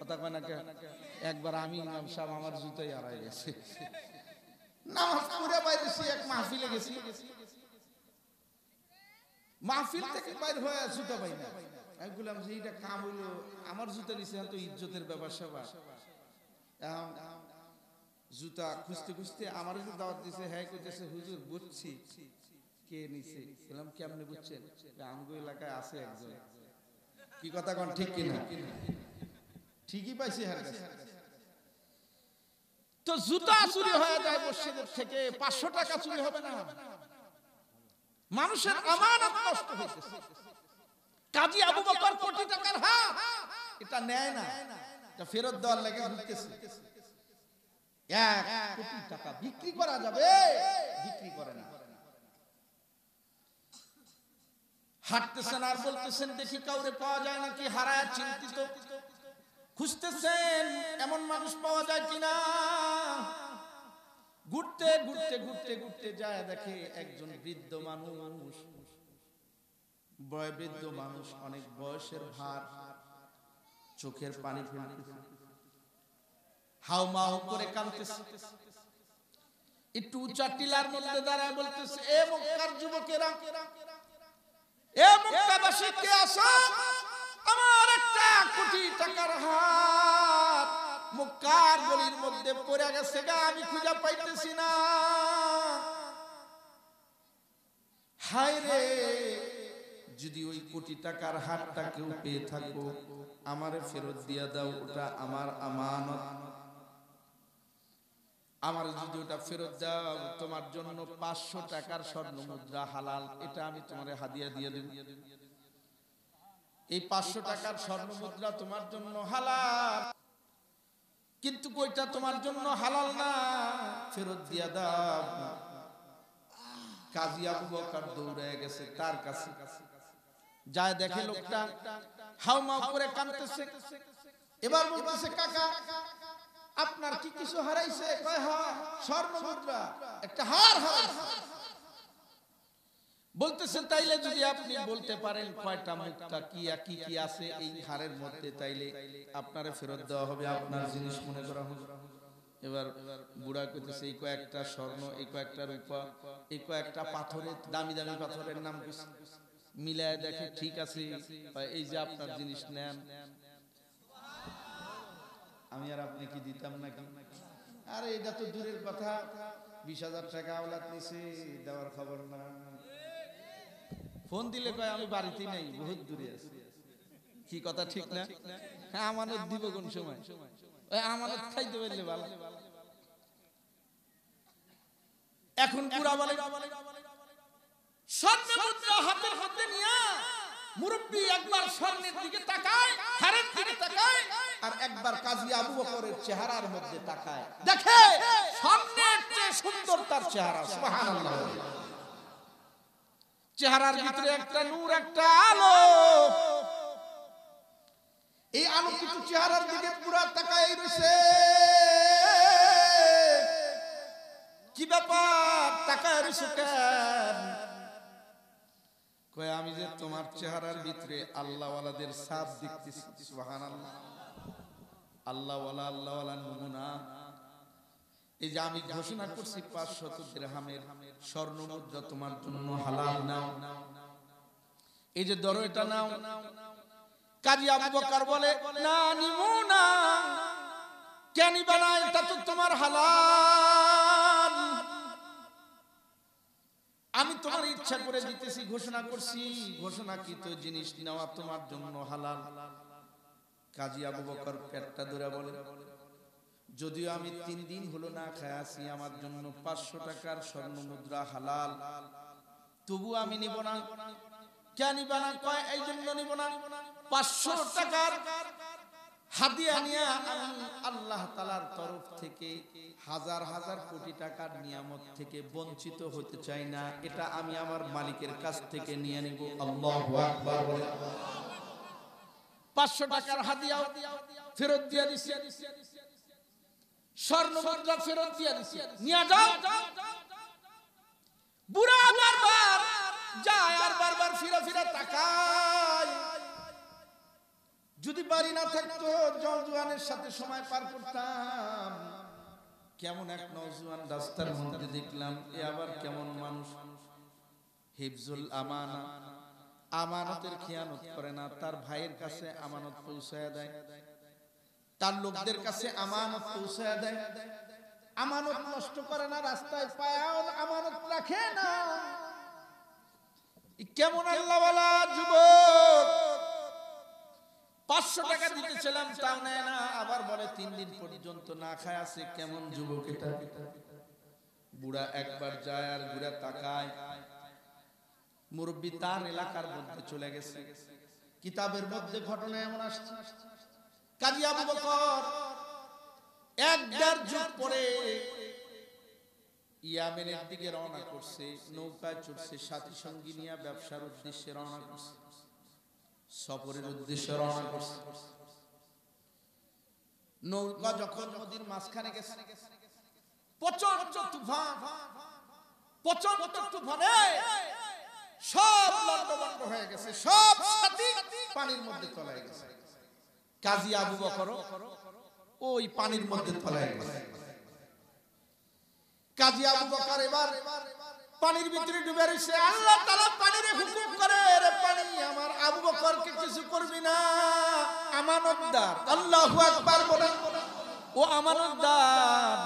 কথা কয় না কে? একবার আমি ইমাম সাহেব আমার জুতাই হারাই গেছে। নামাজ পড়ে বাইরে সে এক মাহফিলে গেছি। মাহফিল থেকে বাইর হয়ে জুতা পাই না। আমি বললাম যে এটা কাম হইল আমার জুতা নিছে তো ইজ্জতের ব্যাপার এখন জুতা খুঁজতে খুঁজতে আমার একটু দাওয়াত দিছে হ্যাঁ কইতেছে হুজুর বুঝছি। কে নিছে? বললাম কেমনে বুঝছেন? আমগো এলাকায় আছে একজন। কি কথা কোন, ঠিক কিনা? ঠিকই পাইছি হ্যাঁ তো জুতা চুরি হয়ে যায় মসজিদের থেকে, পাঁচশো টাকা চুরি হবে না। মানুষের আমানত নষ্ট হইতেছে। কাজী আবু বকর কোটি টাকার হাত, এটা নেয় না। ফেরত দেওয়ার লাগে ঘুরতেছে এক কোটি টাকা বিক্রি করা যাবে। বিক্রি করে না। হাঁটতেছেন আর বলতেছেন, দেখি কাউরে পাওয়া যায় নাকি? হারায় চিন্তিত। খুঁজতেছেন, এমন মানুষ পাওয়া যায় কিনা? ঘুরতে ঘুরতে ঘুরতে ঘুরতে যায়, দেখে একজন বৃদ্ধ মানুষ। বয় বৃদ্ধ মানুষ, অনেক বয়সের ভার। চোখের পানি ফেলতেছে। হাউ মাউ করে কাঁদতেছে। একটু উঁচা টিলার মধ্যে দাঁড়ায় বলতেছে, এ মক্কার যুবকেরা, এ মক্কাবাসী কে আসো আমার একটা কোটি টাকার হাত মুক্কার গলির মধ্যে পড়ে গেছে গা, আমি খুঁজে পাইতেছি না। হায় রে, যদি ওই কোটি টাকার হারটা কেউ পেয়ে থাকো, আমারে ফেরত দিয়া দাও, ওটা আমার আমানত। আমার যদি ওটা ফেরত দাও, তোমার জন্য পাঁচশো টাকার স্বর্ণ মুদ্রা হালাল। এটা আমি তোমার হাদিয়া দিয়ে দেব। এই পাঁচশো টাকার স্বর্ণ মুদ্রা তোমার জন্য হালাল। কিন্তু ওইটা তোমার জন্য হালাল না? ফেরত দিয়া দাও। কাজী আবু বকর দৌড়ে গেছে তার কাছে। যায় দেখে লোকটা হাউমাউ করে কাঁদতেছে। এবার বলতেছে, কাকা আপনার কি কিছু হারাইছে? কয় স্বর্ণ মুদ্রা একটা হার হারাইছে বলতেছে তাইলে যদি আপনি বলতে পারেন কয়টা মুক্তা, কি কি কি আছে এই হারের মধ্যে, তাইলে আপনারে ফেরত দেওয়া হবে আপনার জিনিস মনে করা হবে এবার বুড়া কইতেছে, এই কয়েকটা স্বর্ণ, এই কয়েকটা রূপা, এই কয়েকটা পাথরের, দামি দামি পাথরের নাম মিলায় দেখে ঠিক আছে, এই যে আপনার জিনিস নেন আমি আর আপনি কি দিতাম নাকি? আরে, এটা তো দূরের কথা। বিশ হাজার টাকা আওলাদ নিছে, দেওয়ার খবর না। ফোন দিলে কয়, আমি বাড়িতে নেই, বহুত দূরে আছি। কি কথা ঠিক না? হ্যাঁ আমানত দিব কোন সময়? ওই আমানত খাইতে পারলে ভালো। এখন পুরা বলে স্বর্ণ মুদ্রা হাতের হাতে নিয়ে মুরব্বী একবার স্বর্ণের দিকে তাকায় হারের দিকে তাকায়, আর একবার কাজী আবু বকরের চেহারার মধ্যে তাকায়। দেখে স্বর্ণের চেয়ে সুন্দর তার চেহারা, সুবহানাল্লাহ। চেহারার ভিতরে একটা নূর, একটা আলো। এই আলোকিত চেহারার দিকে পুরা তাকায় রয়েছে। কি ব্যাপার? তাকায় রয়েছে কেন? কয়, আমি যে তোমার চেহারার ভিতরে আল্লাহওয়ালাদের সাপ দেখতেছি, সুবহানাল্লাহ। আল্লাহওয়ালা আল্লাহওয়ালা নমুনা। এই যে আমি ঘোষণা করছি পাঁচশত দিরহামের স্বর্ণ মুদ্রা তোমার জন্য হালাল নাও এই যে ধরো এটা নাও। কাজী আবু বকর বলে, না, নিমু না। কেন বানা এটা তো তোমার হালাল। আমি তোমার ইচ্ছা করে দিতেছি ঘোষণা করছি। ঘোষণা কি তো জিনিস নেওয়া তোমার জন্য হালাল? কাজী আবু বকর পেটটা ধরে বলে যদিও আমি তিন দিন হলো না খায় আছি আমার জন্য পাঁচশো টাকার স্বর্ণ মুদ্রা হালাল। তবু আমি নিব না। কেন নিব না? কয় এই জন্য নিব না। পাঁচশো টাকার হাদিয়া নিয়ে আমি আল্লাহ তালার তরফ থেকে হাজার হাজার কোটি টাকার নিয়ামত থেকে বঞ্চিত হতে চাই না। এটা আমি আমার মালিকের কাছ থেকে নিয়ে নিব। আল্লাহ পাঁচশো টাকার হাদিয়া ফেরত দিয়ে দিছে। স্বর্ণ মুদ্রা ফেরত দিয়ে দিছে। নিয়ে যাও। বুড়া বারবার যায় আর বারবার ফিরে ফিরে তাকায়। যদি বাড়ি না থাকতো জওয়ানের সাথে সময় পার করতাম। কেমন এক নওজোয়ান রাস্তার মধ্যে দেখলাম, এ আবার কেমন মানুষ। হিফজুল আমানা। আমানতের খেয়ানত করে না, তার ভাইয়ের কাছে আমানত পৌঁছায় দেয়। তার লোকদের কাছে আমানত পৌঁছায় দেয়। আমানত নষ্ট করে না, রাস্তায় পায়াও আমানত রাখে না। কেমন আল্লাহওয়ালা যুবক পাঁচশো টাকা দিতেছিলাম তাও নেয় না। আবার বলে তিন দিন পর্যন্ত না খায় আছে কেমন যুবক এটা? বুড়া একবার যায় আর বুড়া তাকায়। মুরব্বী তার এলাকার মধ্যে চলে গেছে। কিতাবের মধ্যে ঘটনা এমন আসছে। কাজী আবু বকর এক দেড় যুগ পরে ইয়ামেনের দিকে রওনা করছে নৌকায় চড়ছে সাথী সঙ্গী নিয়ে ব্যবসার উদ্দেশ্যে রওনা করছে। সফরের উদ্দেশ্যে রওনা করছে। নৌকা যখন নদীর মাঝখানে গেছে প্রচণ্ড তুফান প্রচণ্ড তুফানে সব লন্ডভন্ড হয়ে গেছে, সব সাথী পানির মধ্যে তলায় গেছে। কাজী আবু বকর ওই পানির মধ্যে তলায় গেছে। কাজী আবু বকর এবার পানির ভিতরে ডুবে রয়েছে। আল্লাহ তাআলা পানিরে হুকুম করে পানি, আমার আবু বকরকে কিছু করবি না। আমানতদার, আল্লাহু আকবার বলেন। ও আমানতদার,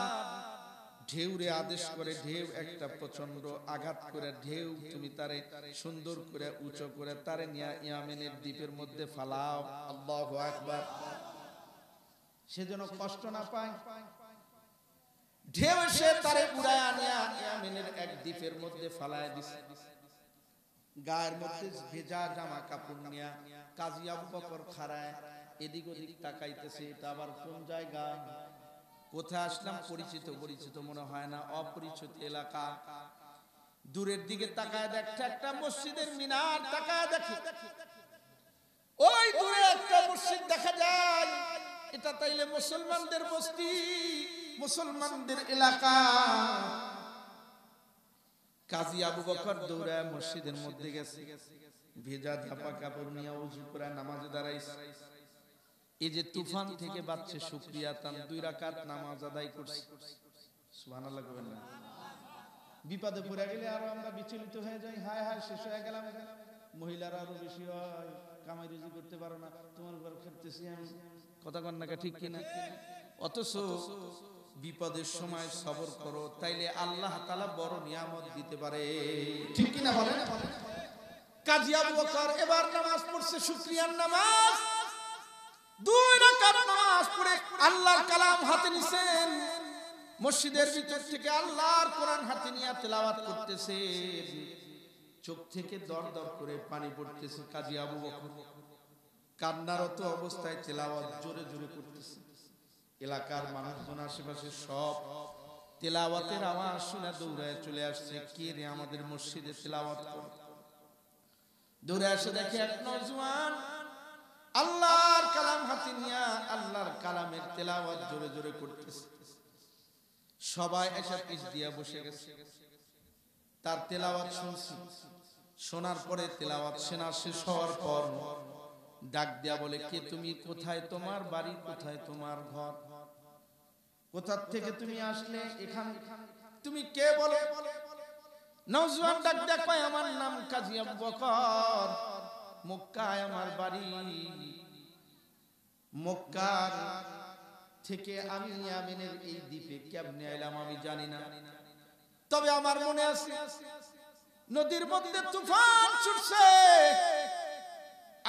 ঢেউরে আদেশ করে, ঢেউ একটা প্রচণ্ড আঘাত করে, ঢেউ তুমি তারে সুন্দর করে, উঁচু করে তারে নিয়া ইয়ামেনের দ্বীপের মধ্যে ফালাও। আল্লাহু আকবার। সে যেন কষ্ট না পায়। ঢেউ এসে তারে উড়ায় আনিয়া ইয়ামেনের এক দ্বীপের মধ্যে ফালায় দিছে। গায়ের মধ্যে ভেজা জামা কাপড় নিয়া কাজী আবু বকর খাড়ায়, এদিক ওদিক তাকাইতেছে, এটা আবার কোন জায়গা? কোথায় আসলাম? পরিচিত পরিচিত মনে হয় না, অপরিচিত এলাকা। দূরের দিকে তাকায় দেখছে একটা মসজিদের মিনার, তাকায় দেখে। ওই দূরে একটা মসজিদ দেখা যায়, এটা তাইলে মুসলমানদের বস্তি মুসলমানদের এলাকা। কাজী আবু বকর দৌড়ায় মসজিদের মধ্যে গেছে। ভেজা ধাপা কাপড় নিয়ে উজু করে নামাজে দাঁড়াইছে। এই যে তুফান থেকে বাচ্চা শুক্রিয়া তান, দুই রাকাত নামাজ আদায় করছে। সুবহানাল্লাহ কবেন না। বিপদে পড়ে গেলে আরও আমরা বিচলিত হয়ে যাই। হায় হায়, শেষ হয়ে গেলাম মহিলারা আরও বেশি হয়। কামাই রুজি করতে পারো না। তোমার উপর খেলতেছি আমি। কথা কন্যাকা ঠিক কিনা? অথচ বিপদের সময় সবর করো তাইলে আল্লাহ তাআলা বড় নিয়ামত দিতে পারে। ঠিক কিনা বলেন? কাজী আবু বকর এবার নামাজ পড়ছে শুকরিয়ার নামাজ। দুই রাকাত নামাজ পড়ে আল্লাহর কালাম হাতে নিছেন। মসজিদের ভিতর থেকে আল্লাহর কোরআন হাতে নিয়ে তেলাওয়াত করতেছে। চোখ থেকে দর দর করে পানি পড়তেছে কাজী আবু বকর। কান্নারত অবস্থায় তেলাওয়াত জোরে জোরে করতেছে। এলাকার মানুষজন আশেপাশে সব তেলাওয়াতের আওয়াজ শুনে দৌড়ায় চলে আসছে। কে রে আমাদের মসজিদে তেলাওয়াত দৌড়ে আসে দেখে এক নজওয়ান আল্লাহর কালাম হাতে নিয়া আল্লাহর কালামের তেলাওয়াত জোরে জোরে করতেছে। সবাই এসে পিছ দিয়া বসে গেছে। তার তেলাওয়াত শুনছি। শোনার পরে তেলাওয়াত সেনা শেষ হওয়ার পর ডাক দেয়া বলে, কে তুমি? কোথায় তোমার বাড়ি? কোথায় তোমার ঘর? কোথার থেকে তুমি আসলে? এখান তুমি কে বলে? ডাক আমার নাম কাজী মক্কায় আমার বাড়ি। মক্কার থেকে আমি ইয়ামেনের এই দ্বীপে কেমনে এলাম আমি জানি না। তবে আমার মনে আছে, নদীর মধ্যে তুফান ছুটছে।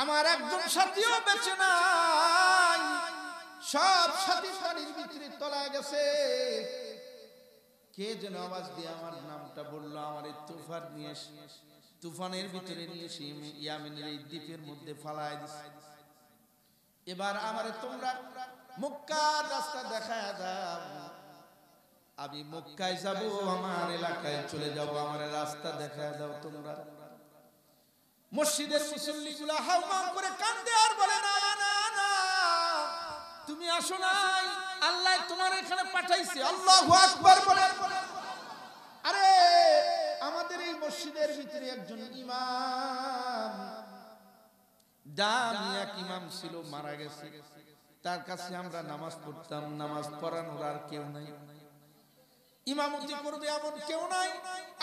আমার একজন সাথীও বেঁচে নাই। সব সাথী পানির ভিতরে তলায় গেছে। কে যেন আওয়াজ দিয়ে আমার নামটা বলল, আমার এই তুফান নিয়ে তুফানের ভিতরে নিয়ে এসে ইয়ামেনের এই দ্বীপের মধ্যে ফালায় দিছে। এবার আমারে তোমরা মক্কার রাস্তা দেখায় দাও। আমি মক্কায় যাব, আমার এলাকায় চলে যাব, আমার রাস্তা দেখায় দাও তোমরা। মসজিদের মুসল্লিগুলা হাউমাউ করে কান্দে আর বলে না না তুমি আসো নাই আল্লাহ তোমার এখানে পাঠাইছে। আল্লাহু আকবার বলে। আরে আমাদের এই মসজিদের ভিতরে একজন ইমাম। দামি এক ইমাম ছিল মারা গেছে। তার কাছে আমরা নামাজ পড়তাম। নামাজ পড়ানোর আর কেউ নাই। ইমামতি করবে এমন কেউ নাই।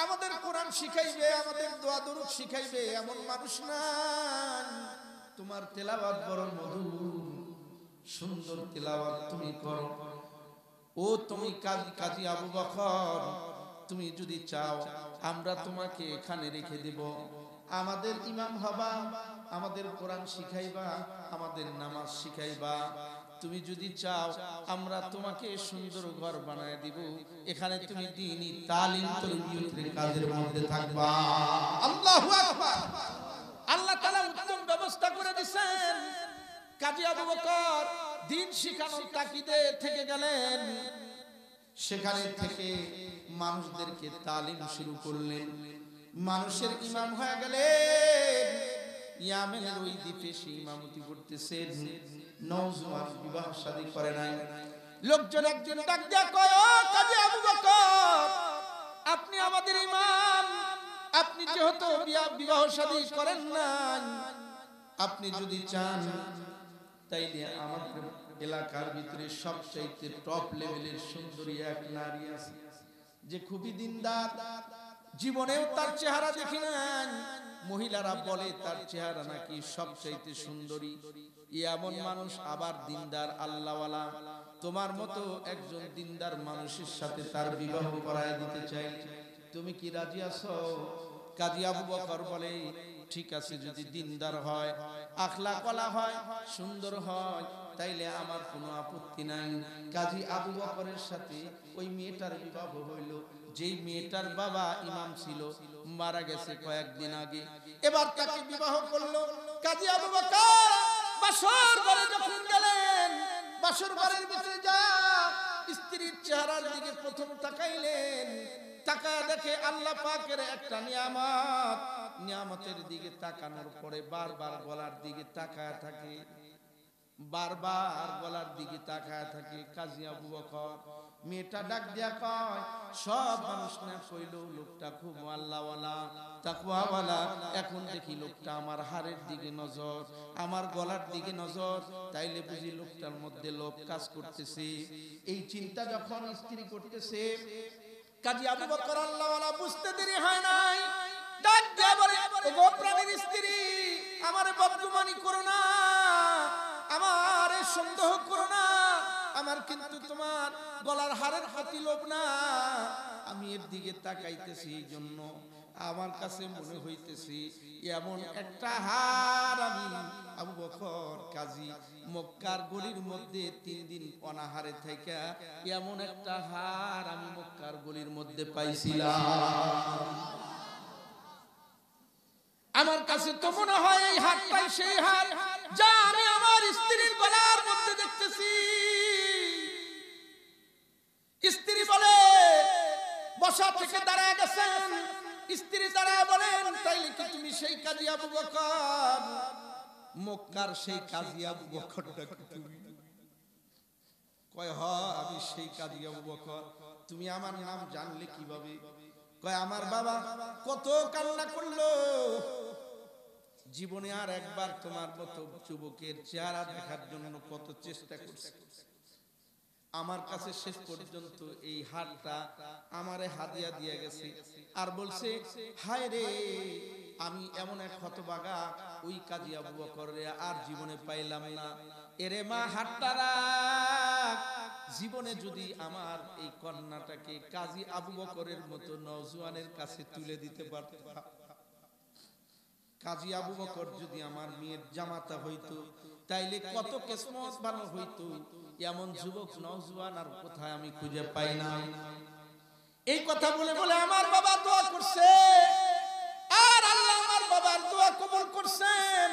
আমাদের কোরআন শিখাইবে আমাদের দোয়া দরুদ শিখাইবে এমন মানুষ নাই। তোমার তেলাওয়াত বড় মধুর। সুন্দর তেলাওয়াত তুমি করো। ও, তুমি কাজী আবু বকর, তুমি যদি চাও, আমরা তোমাকে এখানে রেখে দেব। আমাদের ইমাম হবা, আমাদের কোরআন শিখাইবা, আমাদের নামাজ শিখাইবা। তুমি যদি চাও, আমরা তোমাকে সুন্দর ঘর বানায় দিব। এখানে তুমি দিনই তালিম, তরবিয়তের কাজের মধ্যে থাকবা। আল্লাহু আকবার! আল্লাহ তাআলা উত্তম ব্যবস্থা করে দিবেন কাজী আবু বকর দিন শিখানোর তাকিদে থেকে গেলেন। সেখানে থেকে মানুষদেরকে তালিম শুরু করলেন। মানুষের ইমাম হয়ে গেলেন। ইয়ামেনের ওই দ্বীপে সে ইমামতি করতেছেন। নওজোয়ান বিবাহ শাদী করে নাই। লোকজন একজন ডাক দিয়া কয় কাজী আবু বকর, আপনি আমাদের ইমাম। আপনি যেহেতু বিবাহ শাদী করেন নাই, আপনি যদি চান তাইলে আমাদের এলাকার ভিতরে সবচাইতে টপ লেভেলের সুন্দরী এক নারী আছে, যে খুবই দিনদার। জীবনেও তার চেহারা দেখি নাই। মহিলারা বলে তার চেহারা নাকি সবচাইতে সুন্দরী। এমন মানুষ আবার দিনদার আল্লাহওয়ালা। তোমার মতো একজন দিনদার মানুষের সাথে তার বিবাহ করায় দিতে চাই তুমি কি রাজি আছো? কাজী আবু বকর বলে ঠিক আছে যদি দিনদার হয় আখলা কলা হয়, সুন্দর হয়, তাইলে আমার কোনো আপত্তি নাই। কাজী আবু বকরের সাথে ওই মেয়েটার বিবাহ হইল। যেই মেয়েটার বাবা ইমাম ছিল, মারা গেছে কয়েকদিন আগে। এবার তাকে বিবাহ করল কাজী আবু বকর। বাসর ঘরে যখন গেলেন, বাসর ঘরের ভিতরে যা স্ত্রীর চেহারার দিকে প্রথম তাকাইলেন তাকায় দেখে আল্লাহ পাকের একটা নিয়ামত। নিয়ামতের দিকে তাকানোর পরে বারবার গলার দিকে তাকায় থাকে। বারবার গলার দিকে তাকায় থাকে কাজী আবু বকর। মেয়েটা ডাক দিয়া কয়, সব মানুষ না কইল লোকটা খুব আল্লাহওয়ালা তাকুয়াওয়ালা এখন দেখি লোকটা আমার হাড়ের দিকে নজর, আমার গলার দিকে নজর। তাইলে বুঝি লোকটার মধ্যে লোক কাজ করতেছে। এই চিন্তা যখন স্ত্রী করতেছে কাজী আবু বকর আল্লাহওয়ালা বুঝতে দেরি হয় নাই। ডাক দিয়া বলে, ওগো প্রাণীর স্ত্রী, আমারে বদগুমানি করো না, আমারে সন্দেহ করো না, আমার কিন্তু তোমার গলার হারের প্রতি লোভ না। আমি এর দিকে তাকাইতেছি এই জন্য। আমার কাছে মনে হইতেছি, এমন একটা হার আমি আবু বকর কাজী মক্কার গলির মধ্যে তিন দিন অনাহারে থেকে এমন একটা হার আমি মক্কার গলির মধ্যে পাইছিলাম। আমার কাছে তো মনে হয় এই হাতটাই সেই হাত যা আমি আমার স্ত্রীর গলার মধ্যে দেখতেছি। স্ত্রী বলে, বসা থেকে দাঁড়ায় গেছেন স্ত্রী দাঁড়ায় বলেন, তাইলে কি তুমি সেই কাজী আবু বকর? মক্কার সেই কাজী আবু বকরটা কি তুমি? কয়, হ, আমি সেই কাজী আবু বকর। তুমি আমার নাম জানলে কীভাবে? কয়, আমার বাবা কত কান্না করল। জীবনে আর একবার তোমার মতো যুবকের চেহারা দেখার জন্য কত চেষ্টা করছে। আমার কাছে শেষ পর্যন্ত এই হারটা আমারে হাদিয়া দিয়ে গেছে। আর বলছে, হায় রে, আমি এমন এক হতবাগা, ওই কাজী আবু বকর আর জীবনে পাইলাম না। এরে মা হাতটা রাখ। জীবনে যদি আমার এই কন্যাটাকে কাজী আবু বকরের মতো নজওয়ানের কাছে তুলে দিতে পারতাম কাজী আবু বকর যদি আমার মেয়ের জামাতা হইতো, তাইলে কত কিসমত ভালো হইতো। এমন যুবক নওজোয়ান আর কোথায় আমি খুঁজে পাই না এই কথা বলে বলে আমার বাবা দোয়া করছে। আর আল্লাহ আমার বাবার দোয়া কবুল করছেন।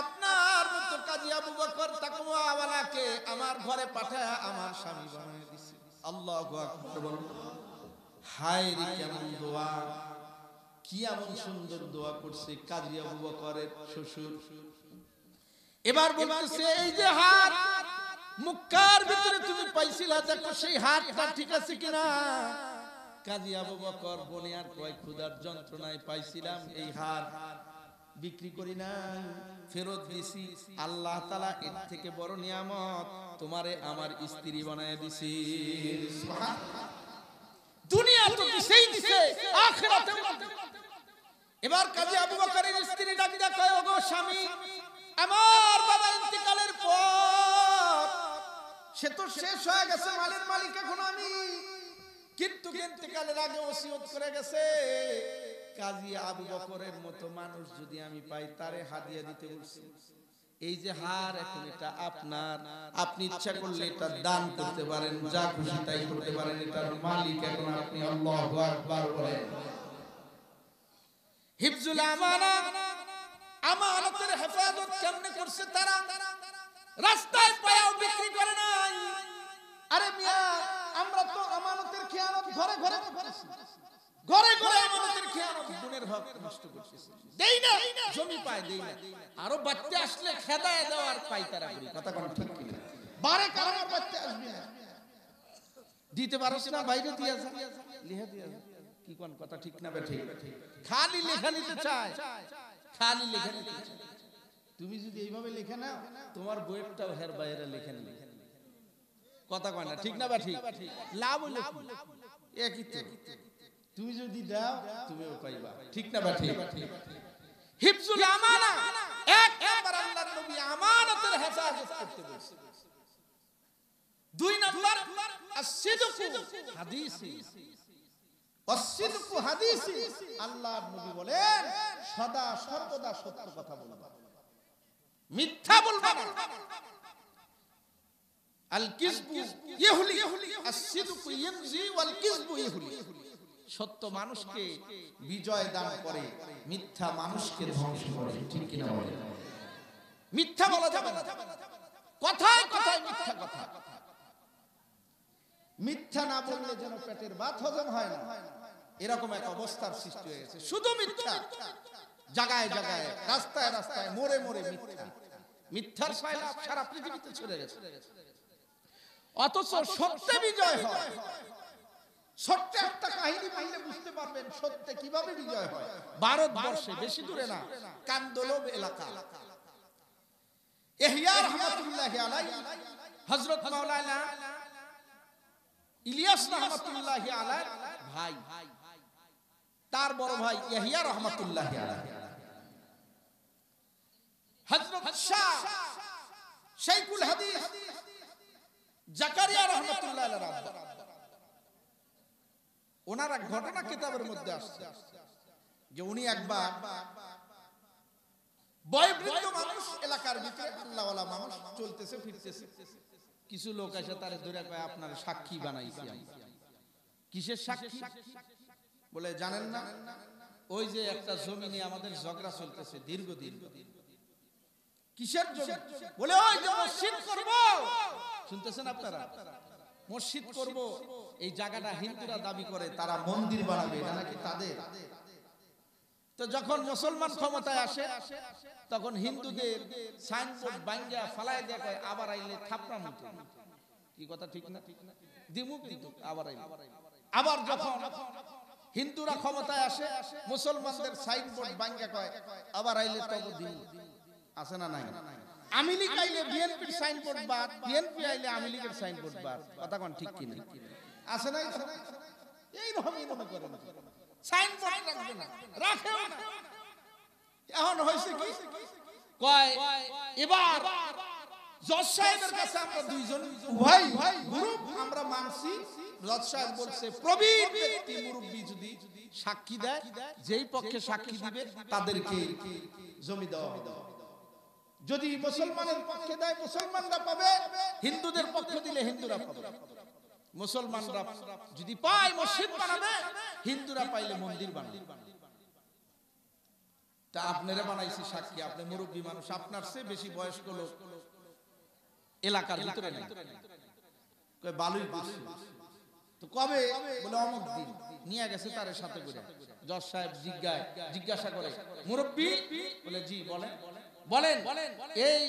আপনার মতো কাজী আবু বকর তাকওয়াওয়ালাকে আমার ঘরে পাঠায় আমার স্বামী বানায় দিছে। আল্লাহু আকবার। বলুন হায় রে, কেমন দোয়া। কি এমন সুন্দর দোয়া করছে কাজী আবু বকরের শ্বশুর। এবার বলতেছে, এই যে হাত, মুক্কার ভিতরে তুমি পাইছিলা, দেখো সেই হাতটা ঠিক আছে কিনা? কাজী আবু বকর বনে আর কয় ক্ষুধার যন্ত্রণায় পাইছিলাম এই হার। বিক্রি করি নাই, ফেরত দিছি। আল্লাহ তালা এর থেকে বড় নিয়ামত তোমারে আমার স্ত্রী বানায় দিছি। দুনিয়া তো দিছেই দিছে এবার কাজী আবু বকরের স্ত্রী ডাক কয় ওগো স্বামী, আমার ইন্তেকালের পর, সে তো শেষ হয়ে গেছে, মালের মালিক এখন আমি। কিন্তু ইন্তেকালের আগে ওসিয়ত করে গেছে। কাজী আবু বকরের মতো মানুষ যদি আমি পাই, তারে হাদিয়া দিতে বলছি। এই যে হার এখন এটা আপনার। আপনি ইচ্ছা করলে এটা দান করতে পারেন, যা খুশি তাই করতে পারেন, এটার মালিক এখন আপনি আল্লাহু আকবার বলেন হিফজুল আমানা, আমানতের হেফাজত কেমনে করছে তারা? রাস্তায় পায়াও বিক্রি করে নাই। আরে মিয়া আমরা তো আমানতের খেয়ানত ঘরে ঘরে ঘরে ঘরে আমানতের খেয়ানত। গুণের হক নষ্ট করতেছি। দেই না, জমি পায় দেই না। আরও বাচ্চা আসলে খেদায় দেওয়ার পাইতারা করি কথা কোন ঠিক কি বারে কারণে বাচ্চা আসবে না। দিতে পারছ না, বাইরে দিয়া যা। লিখে দিয়া। কি কোন, কথা ঠিক না বে ঠিক খালি লেখা নিতে চায়। খালি লেখা নিতে চায়। তুমি যদি এইভাবে লেখে নাও, তোমার বইয়েরটাও হের বাইরে লেখে নিলে কথা কয় না ঠিক না বা ঠিক লাভ হইল কি? একই তো তুমি যদি দাও তুমিও পাইবা। ঠিক না বা ঠিক? হিফজুল আমানা। এক নাম্বার আল্লাহর নবী আমানতের হেফাজত করতে বলছে। দুই নাম্বার আসিদকু হাদিসি। অসিদকু হাদিসি। আল্লাহর নবী বলেন সদা সর্বদা সত্য কথা বলবা। মিথ্যা বলবা না আল কিসবু ইহলি আসিদকু ইয়ানজি ওয়াল কিসবু ইহলি সত্য মানুষকে বিজয় দান করে, মিথ্যা মানুষকে ধ্বংস করে, ঠিক কিনা বলে? মিথ্যা বলা যাবে না। কথায় কথায় মিথ্যা কথা। মিথ্যা না বললে যেন পেটের ভাত হজম হয় না। এরকম এক অবস্থার সৃষ্টি হয়ে গেছে। শুধু মিথ্যা। জায়গায় জায়গায় রাস্তায় রাস্তায় মোড়ে মোড়ে মিথ্যা। মিথ্যার সারা পৃথিবীতে ছড়ে গেছে। অথচ সত্যে বিজয় হয়। ছোট্ট একটা কাহিনী বললে বুঝতে পারবেন সত্যে কীভাবে বিজয় হয়। ভারতবর্ষে বেশি দূরে না কান্দোলব এলাকা। ইহইয়া রহমাতুল্লাহ আলাই হযরত মাওলানা ইলিয়াস রহমাতুল্লাহ আলাই ভাই। তার বড় ভাই ইহইয়া রহমাতুল্লাহ আলাই হযরত শাহ শাইখুল হাদিস ওনার এক ঘটনা কিতাবের মধ্যে যে উনি মানুষ এলাকার মানুষ চলতেছে কিছু লোক এসে তার ধরে কয়, আপনার সাক্ষী বানাইছি কিসের সাক্ষী? বলে, জানেন না, ওই যে একটা জমি নিয়ে আমাদের ঝগড়া চলতেছে দীর্ঘ দীর্ঘ কিসের জমি বলে ওই যে মসজিদ করব। শুনতেছেন আপনারা? মসজিদ করব এই জায়গাটা হিন্দুরা দাবি করে তারা মন্দির বানাবে এটা নাকি তাদের? তো যখন মুসলমান ক্ষমতায় আসে তখন হিন্দুদের সাইনবোর্ড বাঙ্গা ফালাই দেয়া কয় আবার আইলে থাপড়া মতো কি কথা ঠিক না? দিমুক দিত আবার আইলে। আবার যখন হিন্দুরা ক্ষমতায় আসে মুসলমানদের সাইনবোর্ড বাঙ্গা কয় আবার আইলে তব দিন আছে না নাই? আমি আইলে বিএনপির সাইনবোর্ড বাদ বিএনপি আইলে আমি সাইনবোর্ড বাদ। কথা কোন ঠিক আছে এই মনে করেন সাইনবোর্ড রাখবে না। এখন হয়েছে কি? কয়, এবার জজ সাহেবের কাছে আমরা দুইজন ভাই গ্রুপ আমরা মানছি। জজ সাহেব বলছে, প্রবীণ ব্যক্তি মুরব্বী যদি সাক্ষী দেয়, যেই পক্ষে সাক্ষী দিবে, তাদেরকে জমি দেওয়া হবে। যদি মুসলমানের পক্ষে দেয়, মুসলমানরা পাবে। হিন্দুদের পক্ষে দিলে হিন্দুরা পাবে। মুসলমানরা যদি পায়, মসজিদ বানাবে, হিন্দুরা পাইলে মন্দির বানাবে। তা আপনারা বানাইছি সাক্ষী, আপনি মুরব্বী মানুষ, আপনার চেয়ে বেশি বয়স্ক লোক এলাকার ভিতরে নাই। বালুই তো কবে? বলে অমুক দিন। নিয়ে গেছে তার সাথে করে। জজ সাহেব জিজ্ঞায়, জিজ্ঞাসা করে, মুরব্বী? বলে, জি, বলেন। বলেন এই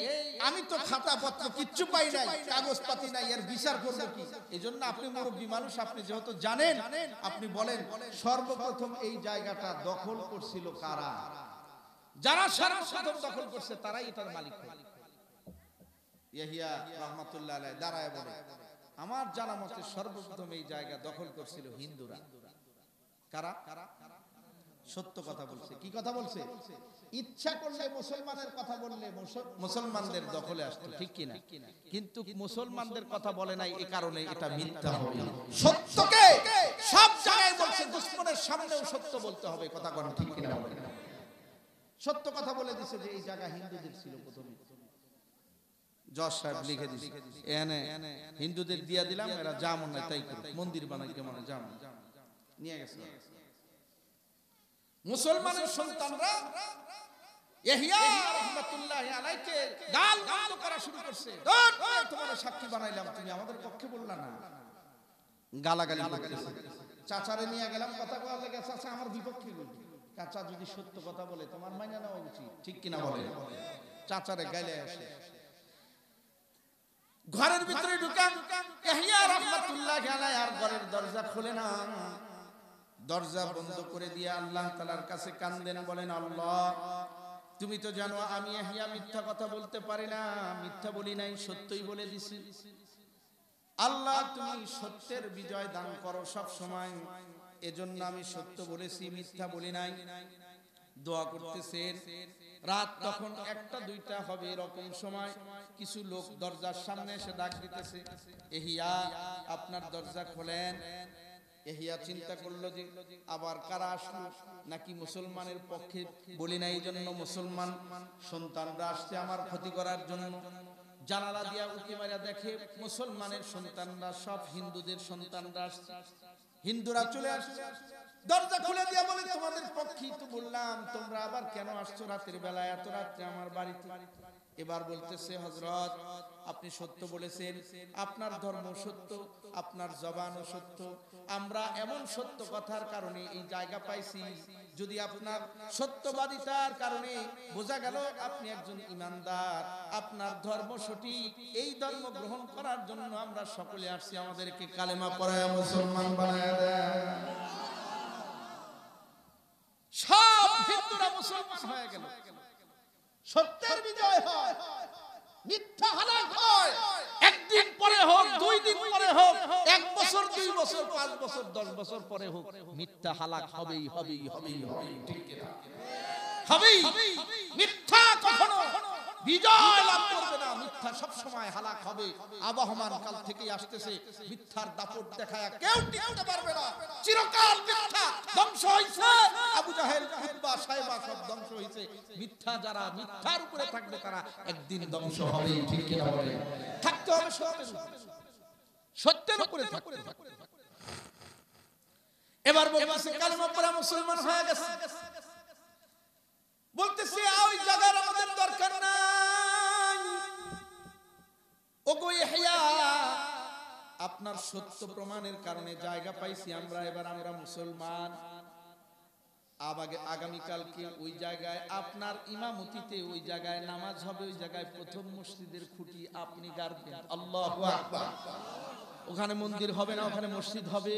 আমি তো খাতা পত্র কিচ্ছু পাই নাই কাগজপাতি নাই এর বিচার করব কি? এই জন্য আপনি মুরব্বী মানুষ আপনি যেহেতু জানেন আপনি বলেন সর্বপ্রথম এই জায়গাটা দখল করছিল কারা? যারা সর্বপ্রথম দখল করছে তারাই এটার মালিক ইয়াহিয়া রহমাতুল্লাহ আলাই দাঁড়ায় বলে আমার জানা মতে সর্বপ্রথম এই জায়গা দখল করছিল হিন্দুরা। কারা? সত্য কথা বলছে। কি কথা বলছে? ইচ্ছা করলে মুসলমানের কথা বললে মুসলমানদের দখলে আসতো, ঠিক কিনা? কিন্তু মুসলমানদের কথা বলে নাই এ কারণে এটা মিথ্যা হবে। সত্যকে সব জায়গায় বলছে, দুশ্মনের সামনেও সত্য বলতে হবে, কথা কোন ঠিক কিনা সত্য কথা বলে দিছে যে এই জায়গা হিন্দুদের ছিল প্রথমে। হিন্দুদের দিয়া দিলাম, এরা যা মনে তাই মন্দির বানাই কেমন যা মনে হয়। নিয়ে গেছে। মুসলমানের সন্তানরা তুমি আমাদের পক্ষে না। চাচারে নিয়ে গেলাম, কথা চাচা যদি সত্য কথা বলে, তোমার উচিত, ঠিক কিনা বলে? চাচারে ঘরের ভিতরে আলাই আর ঘরের দরজা খুলে না। দরজা বন্ধ করে দিয়ে আল্লাহ তালার কাছে কান্দেন, বলেন, আল্লাহ, তুমি তো জানো আমি ইহইয়া মিথ্যা কথা বলতে পারি না। মিথ্যা বলি নাই, সত্যই বলে দিছি। আল্লাহ, তুমি সত্যের বিজয় দান করো সব সময়। এজন্য আমি সত্য বলেছি, মিথ্যা বলি নাই। দোয়া করতেছেন। রাত তখন একটা, দুইটা হবে এরকম সময়। কিছু লোক দরজার সামনে এসে ডাক দিতেছে, এহিয়া, আপনার দরজা খোলেন। এহিয়া চিন্তা করল যে, আবার কারা আসলো? নাকি মুসলমানের পক্ষে? বলি না এই জন্য মুসলমান সন্তানরা আসছে আমার ক্ষতি করার জন্য। জানালা দিয়া উকি মারিয়া দেখে মুসলমানের সন্তানরা, সব হিন্দুদের সন্তানরা আসছে। হিন্দুরা চলে আসছে। দরজা খুলে দিয়া বলে, তোমাদের পক্ষেই তো বললাম, তোমরা আবার কেন আসছো রাতের বেলায়? এত রাত্রে আমার বাড়িতে। এবার বলতেছে হজরত আপনি সত্য বলেছেন। আপনার ধর্ম সত্য, আপনার জবানও সত্য। আমরা এমন সত্য কথার কারণে এই জায়গা পাইছি, যদি আপনার সত্যবাদিতার কারণে বোঝা গেল আপনি একজন ইমানদার, আপনার ধর্ম সঠিক, এই ধর্ম গ্রহণ করার জন্য আমরা সকলে আসছি, আমাদেরকে কালেমা পড়ায় মুসলমান বানায় সব হিন্দুরা মুসলমান হয়ে গেল। সত্যের বিজয় হয়। মিথ্যা হালাক হয় একদিন পরে হোক, দুই দিন পরে হোক, এক বছর, দুই বছর, পাঁচ বছর, দশ বছর পরে হোক, মিথ্যা হালাক হবেই হবেই হবেই হবেই। ঠিক হবেই। মিথ্যা কখনো বিজয় লাভ করবে না, মিথ্যা সব সময় হালাক হবে। আবহমান কাল থেকেই আসতেছে, মিথ্যার দাপট কেউ টিকতে পারবে না। চিরকাল মিথ্যা ধ্বংস হইছে। আবু জাহেল সাহেবা সব ধ্বংস হইছে। মিথ্যা যারা মিথ্যার উপরে থাকবে, তারা একদিন ধ্বংস হবে, ঠিক কিনা বলে থাকতে হবে সত্যের উপরে। থাকতে হবে। এবার বলতেছে, কালেমা পড়া মুসলমান হয়ে গেছে। বলতেছে, ওই জায়গার আমাদের দরকার নাই। ওগো ইহয়া, আপনার সত্য প্রমাণের কারণে জায়গা পাইছি আমরা, এবার আমরা মুসলমান। আবাগে আগামীকালকে ওই জায়গায়, আপনার ইমামতিতে ওই জায়গায় নামাজ হবে, ওই জায়গায় প্রথম মসজিদের খুঁটি আপনি গাড়বেন। আল্লাহ ওখানে মন্দির হবে না, ওখানে মসজিদ হবে।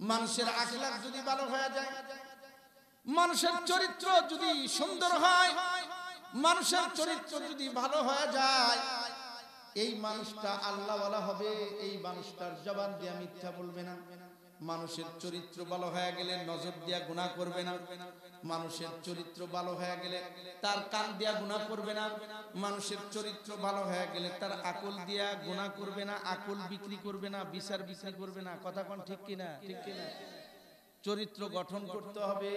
মানুষের আখলাখ যদি ভালো হয়ে যায়, মানুষের চরিত্র যদি সুন্দর হয়, মানুষের চরিত্র যদি ভালো হয়ে যায়, এই মানুষটা আল্লাহওয়ালা হবে, এই মানুষটার জবান দিয়া মিথ্যা বলবে না। মানুষের চরিত্র ভালো হয়ে গেলে নজর দিয়া গুণা করবে না। মানুষের চরিত্র ভালো হয়ে গেলে তার কান দিয়া গুণা করবে না, মানুষের চরিত্র ভালো হয়ে গেলে তার আকল দিয়া গুণা করবে না, আকল বিক্রি করবে না, বিচার বিচার করবে না। কথা কোন ঠিক কিনা? ঠিক কিনা? চরিত্র গঠন করতে হবে।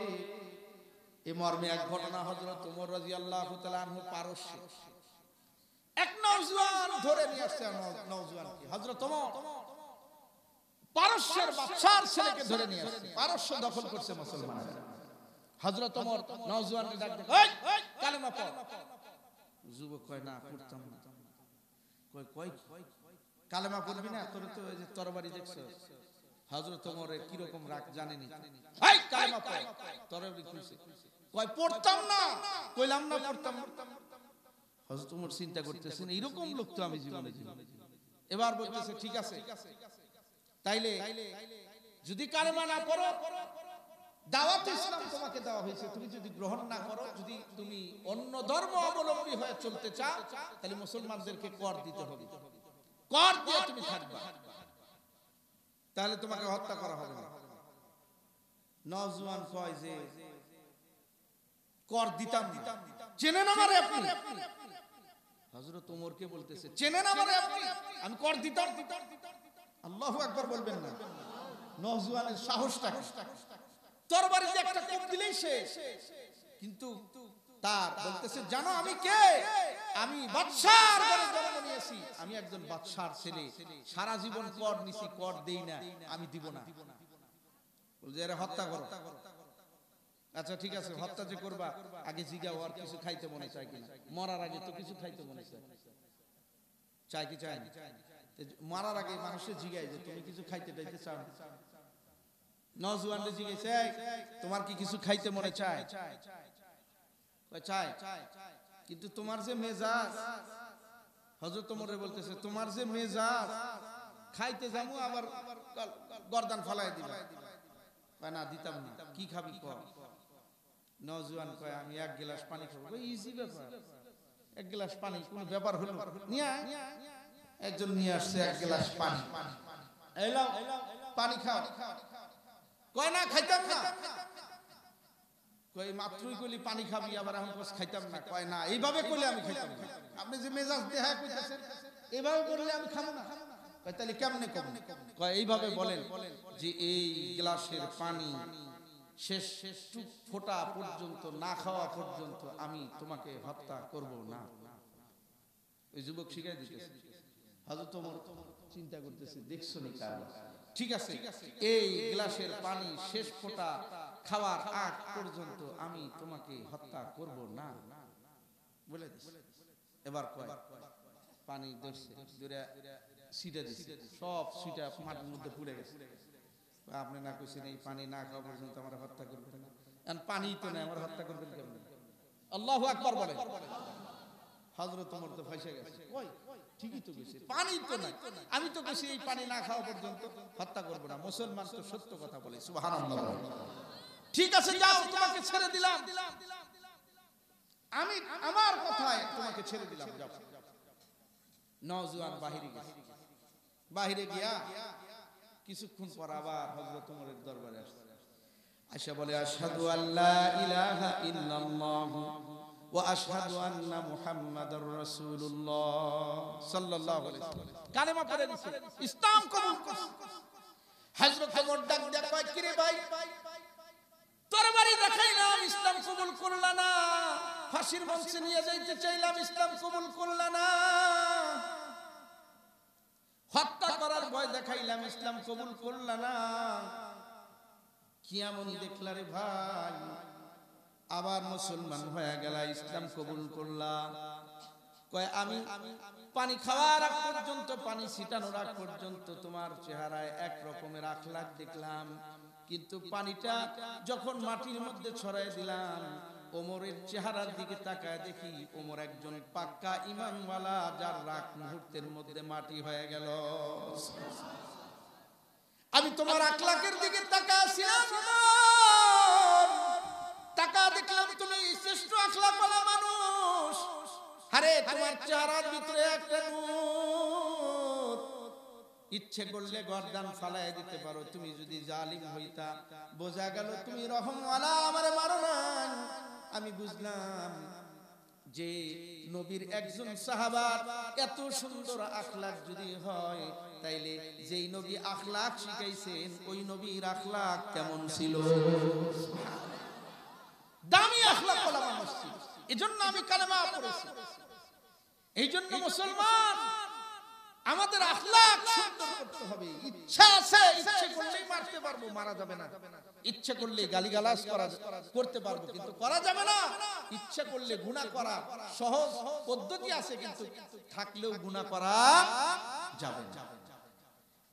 এ মর্মে এক ঘটনা হজরত উমর রাদিয়াল্লাহু তাআলা আনহু পারস্য। এক নওজোয়ান ধরে নিয়ে আসছে নও- নওজোয়ানকে। হযরত ওমর পারস্যের বাদশার ছেলেকে ধরে নিয়ে আসছে। পারস্য দখল করছে মুসলমানরা। হযরত ওমর নওজোয়ানকে ডাক দিয়ে ওই কালেমা পড়। যুবক কয় না পড়তাম না কয় কয় কালেমা পড়বি না তোর তো ওই যে তরবারি দেখছ। হযরত ওমরের কি রকম রাগ জানেনি? এই কালেমা পড়। তরবারি খুলছে। কয় পড়তাম না। কইলাম না পড়তাম হযরত ওমর চিন্তা করতেছেন এরকম লোক তো আমি জীবনে জীবনে এবার বলতেছে ঠিক আছে। তাইলে যদি কালেমা না পড়ো দাওয়াত ইসলাম তোমাকে দেওয়া হয়েছে। তুমি যদি গ্রহণ না করো, যদি তুমি অন্য ধর্ম অবলম্বী হয়ে চলতে চাও, তাহলে মুসলমানদেরকে কর দিতে হবে। কর দিয়ে তুমি থাকবে। তাহলে তোমাকে হত্যা করা হবে না। নজওয়ান কয় যে, কর দিতাম চেনেন আমারে আপনি? হযরত ওমরকে বলতেছে চেনেন আমারে আপনি? আমি কর দিতাম। আল্লাহু আকবার বলবেন না। নজওয়ানের সাহসটা? তরবারিতে একটা কোপ দিলেই শেষ। কিন্তু তার বলতেছে, জানো আমি কে? আমি বাদশার ঘরে আমি একজন বাদশার ছেলে। সারা জীবন কর নিছি, কর দেই না। আমি দিব না। এরা হত্যা করো। আচ্ছা ঠিক আছে, হত্যা যে করবা, আগে জিগাও, আর কিছু খাইতে মনে চায় কিনা। মরার আগে তো কিছু খাইতে মনে চায়। চায় কি, চায় মারার আগে মানুষের জিগায় যে, তুমি কিছু খাইতে টাইতে চাও না? নজওয়ানরে জিজ্ঞেস তোমার কি কিছু খাইতে মনে চায়? চায়। কিন্তু তোমার যে মেজাজ হজরত ওমরে বলতেছে, তোমার যে মেজাজ, খাইতে যাব আবার গর্দান ফালাই দিবা না, দিতাম না, কি খাবি ক? নজওয়ান কয়, আমি এক গ্লাস পানি খাব। ইজি ব্যাপার। এক গ্লাস পানি, কোনো ব্যাপার হলো? নিয়ে একজন নিয়ে আসছে এক গ্লাস পানি। পানি খাও। কয়, না, খাইতাম না। কয়, মাত্রই কইলি পানি খাবি, আবার এখন কস খাইতাম না। কয়, না, এইভাবে কইলে আমি খাইতাম না। আপনি যে মেজাজ দেহা কইতাছেন এইভাবে বললে আমি খাব না। কয় তাহলে কেমনে কম কয়, এইভাবে বলেন যে এই গ্লাসের পানি শেষ শেষ ফোঁটা পর্যন্ত, না খাওয়া পর্যন্ত আমি তোমাকে হত্যা করব না। ওই যুবক শিখাই দিতেছে। হযরত ওমর চিন্তা করতেছে, দেখছ নি কার ঠিক আছে এই গ্লাসের পানি শেষ ফোঁটা খাওয়ার আগ পর্যন্ত আমি তোমাকে হত্যা করব না। বলে। এবার কয়? পানি ধরছে। ধরে সিটা দিছে। সব সিটা মাটির মধ্যে পুড়ে গেছে। আপনি না কইছেন এই পানি না খাওয়া পর্যন্ত আমার হত্যা করবেন না এখন পানি তো নেই আমার হত্যা করবেন কেমন? আল্লাহু আকবার বলে। হযরত ওমর তো ফাইসে গেছে। কই? ঠিকই তো কইছে পানি তো নাই। আমি তো কইছি, এই পানি না খাওয়া পর্যন্ত হত্যা করব না। মুসলমান তো সত্য কথা বলে, সুবহানাল্লাহ। ঠিক আছে, যাও, তোমাকে ছেড়ে দিলাম। আমি আমার কথায় তোমাকে ছেড়ে দিলাম, যাও। বাহিরে গেছে। বাহিরে গিয়া কিছুক্ষণ পর আবার ওমরের দরবারে আসছে। আশা বলে, আশহাদু আল্লা ইলাহা ইল্লাল্লাহ। ওয়া আশহাদু আন্না মুহাম্মাদার রাসূলুল্লাহ সাল্লাল্লাহু আলাইহি ওয়াসাল্লাম। কালেমা পড়ে দিছে ইসলাম কবুল করছে হযরত ওমর ভাই? তোর বাড়ি দেখাইলাম, ইসলাম কবুল করলা না। ফাঁসির মঞ্চে নিয়ে যাইতে চাইলাম, ইসলাম কবুল করলা না। হত্যা করার ভয় দেখাইলাম, ইসলাম কবুল করলা না। কি এমন দেখলা রে ভাই। আবার মুসলমান হয়ে গেল, ইসলাম কবুল করলা। কয়, আমি পানি খাওয়ার আগ পর্যন্ত, পানি ছিটানোর আগ পর্যন্ত তোমার চেহারায় এক রকমের আখলাখ দেখলাম। কিন্তু পানিটা যখন মাটির মধ্যে ছড়াই দিলাম, ওমরের চেহারার দিকে তাকায় দেখি ওমর একজন পাক্কা ইমানওয়ালা যার রাগ মুহূর্তের মধ্যে মাটি হয়ে গেল। আমি তোমার আখলাকের দিকে তাকাছিলাম টাকা দেখলাম তুমি শ্রেষ্ঠ বলা মানুষ। আরে, তোমার চেহারার ভিতরে একটা নূর। ইচ্ছে করলে গর্দান ফালাই দিতে পারো, তুমি যদি জালিম হইতা। বোঝা গেল তুমি রহমওয়ালা, আমারে মারো না আমি বুঝলাম যে নবীর একজন সাহাবার এত সুন্দর আখলাক যদি হয়, তাইলে যেই নবী আখলাক শিখাইছেন, ওই নবীর আখলাক কেমন ছিল? দামি আমি কালেমা পড়েছি। এই জন্য মুসলমান, আমাদের আখলাক সুন্দর করতে হবে। ইচ্ছা আছে, ইচ্ছে করলেই মারতে পারব, মারা যাবে না। ইচ্ছে করলে করা করতে পারব, কিন্তু করা যাবে না। ইচ্ছা করলে গুনাহ করা সহজ পদ্ধতি আছে, কিন্তু থাকলেও গুনাহ করা যাবে না।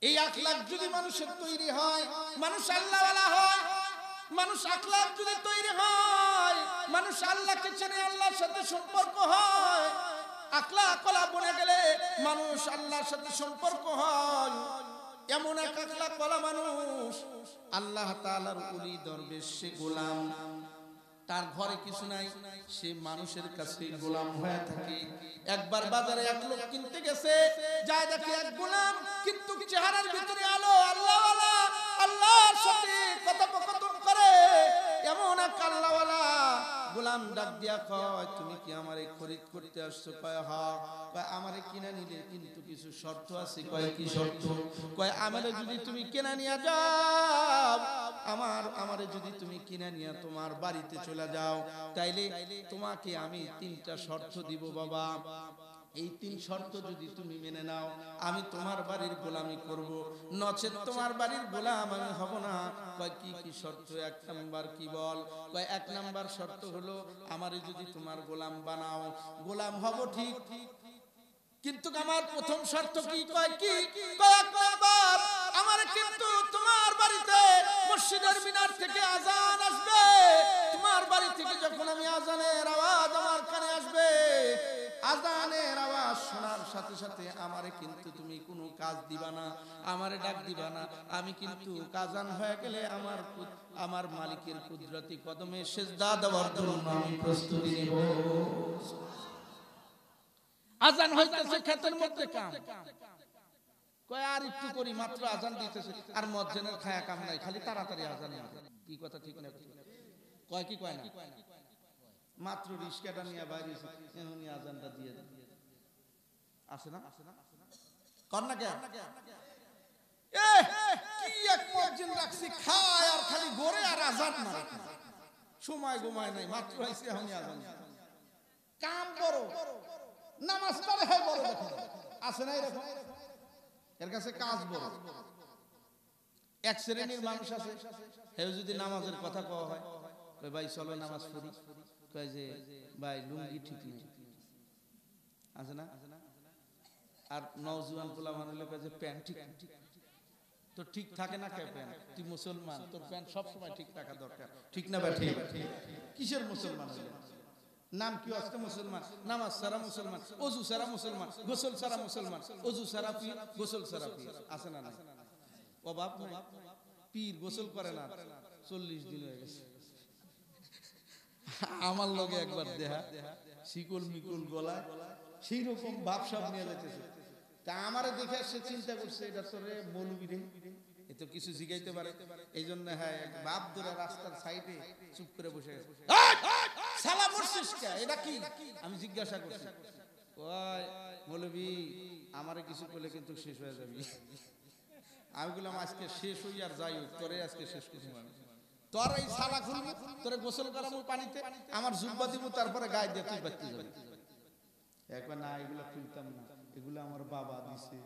এই আখলাক যদি মানুষের তৈরি হয়, মানুষ আল্লাহওয়ালা হয় মানুষ আখলাক যদি তৈরি হয়, মানুষ আল্লাহকে চেনে, আল্লাহর সাথে সম্পর্ক হয়। আকলা আকলা বনে গেলে মানুষ আল্লাহর সাথে সম্পর্ক হয়। এমন এক আকলা কলা মানুষ, আল্লাহ তাআলার উলি দরবেশ, সে গোলাম। তার ঘরে কিছু নাই, সে মানুষের কাছে গোলাম হয়ে থাকে। একবার বাজারে এক লোক কিনতে গেছে, যায় দেখে এক গোলাম, কিন্তু চেহারার ভিতরে আলো আল্লাহ আল্লাহর সাথে কথোপকথন এমন এক গোলাম ডাক দিয়া কয়, তুমি কি আমারে খরিদ করতে আসছো? কয় কিনা নিলে কিন্তু কিছু শর্ত আছে। কয়, কি শর্ত? কয় যদি তুমি নিয়ে যাও, আমার, আমারে যদি তুমি কিনা নিয়ে তোমার বাড়িতে চলে যাও, তাইলে তোমাকে আমি তিনটা শর্ত দিব, বাবা। এই তিন শর্ত যদি তুমি মেনে নাও, আমি তোমার বাড়ির গোলামি করব। নচেত তোমার বাড়ির গোলাম আমি হব না। কয়, কি কি শর্ত? এক নাম্বার কি বল? কয়, এক নাম্বার শর্ত হলো, আমারে যদি তোমার গোলাম বানাও, গোলাম হব ঠিক। কিন্তু আমার প্রথম শর্ত কি? কয় কি? কয়, এক নাম্বার, আমার কিন্তু তোমার বাড়িতে মসজিদের মিনার থেকে আজান আসবে। তোমার বাড়ি থেকে যখন আমি আজানের আওয়াজ আমার কানে আসবে আজানের আওয়াজ শোনার সাথে সাথে আমারে কিন্তু তুমি কোনো কাজ দিবা না, আমারে ডাক দিবা না। আমি কিন্তু কাজান হয়ে গেলে আমার আমার মালিকের কুদরতি কদমে সেজদা দেওয়ার জন্য আমি প্রস্তুতি নেব। আজান হইতেছে ক্ষেতের মধ্যে কাম। কয়, আর একটু করি, মাত্র আজান দিতেছে। আর মজ্জেনের খায়া কাম নাই, খালি তাড়াতাড়ি আজান না কি কথা ঠিক না? কয় কি কয় না? মাত্র রিস্কাটা নিয়ে বাইরে এমনি আজানটা দিয়ে দেন। আসে না? কর না কে কি এক মজ্জিন রাখছি, খায় আর খালি আজান মারে। সময় নাই কাম নামাজ না কাছে কাজ এক শ্রেণির মানুষ আছে হেউ যদি নামাজের কথা কওয়া হয় ভাই, চলো নামাজ পড়ি। কয় যে ভাই লুঙ্গি ঠিক নেই। আছে না? আর নওজোয়ান পোলা মানুষ কয় যে প্যান্ট ঠিক তো ঠিক থাকে না কে প্যান্ট? তুই মুসলমান, তোর প্যান্ট সব সময় ঠিক থাকা দরকার। ঠিক না ভাই ঠিক? কিসের মুসলমান নাম কি আজকে মুসলমান? নামাজ সারা মুসলমান, অজু সারা মুসলমান, গোসল সারা মুসলমান, অজু সারা পীর, গোসল সারা পীর। আছে না না অভাব পীর গোসল করে না? চল্লিশ দিন হয়ে গেছে। আমার লগে একবার দেহা শিকল মিকুল গলায় সেই রকম ভাব সব নিয়ে যাইতেছে। তা আমারে দেখে সে চিন্তা করছে, এটা তোরে মৌলবি রে। এ তো কিছু জিগাইতে পারে। এই জন্য হ্যাঁ এক বাপ ধরে রাস্তার সাইডে চুপ করে বসে গেছে। সালা মরছিস এটা কি? আমি জিজ্ঞাসা করছি। কয়, মৌলবি, আমারে কিছু করলে কিন্তু শেষ হয়ে যাবি। আমি বললাম, আজকে শেষ হই আর যাই তোরে আজকে শেষ করব আমি তোর এই সালা খুলবো, তোরে গোসল পানিতে, আমার জুব্বা দিব, তারপরে গায়ে দিয়ে তুই যাবি। একবার না, এগুলো খুলতাম না, এগুলো আমার বাবা দিছে।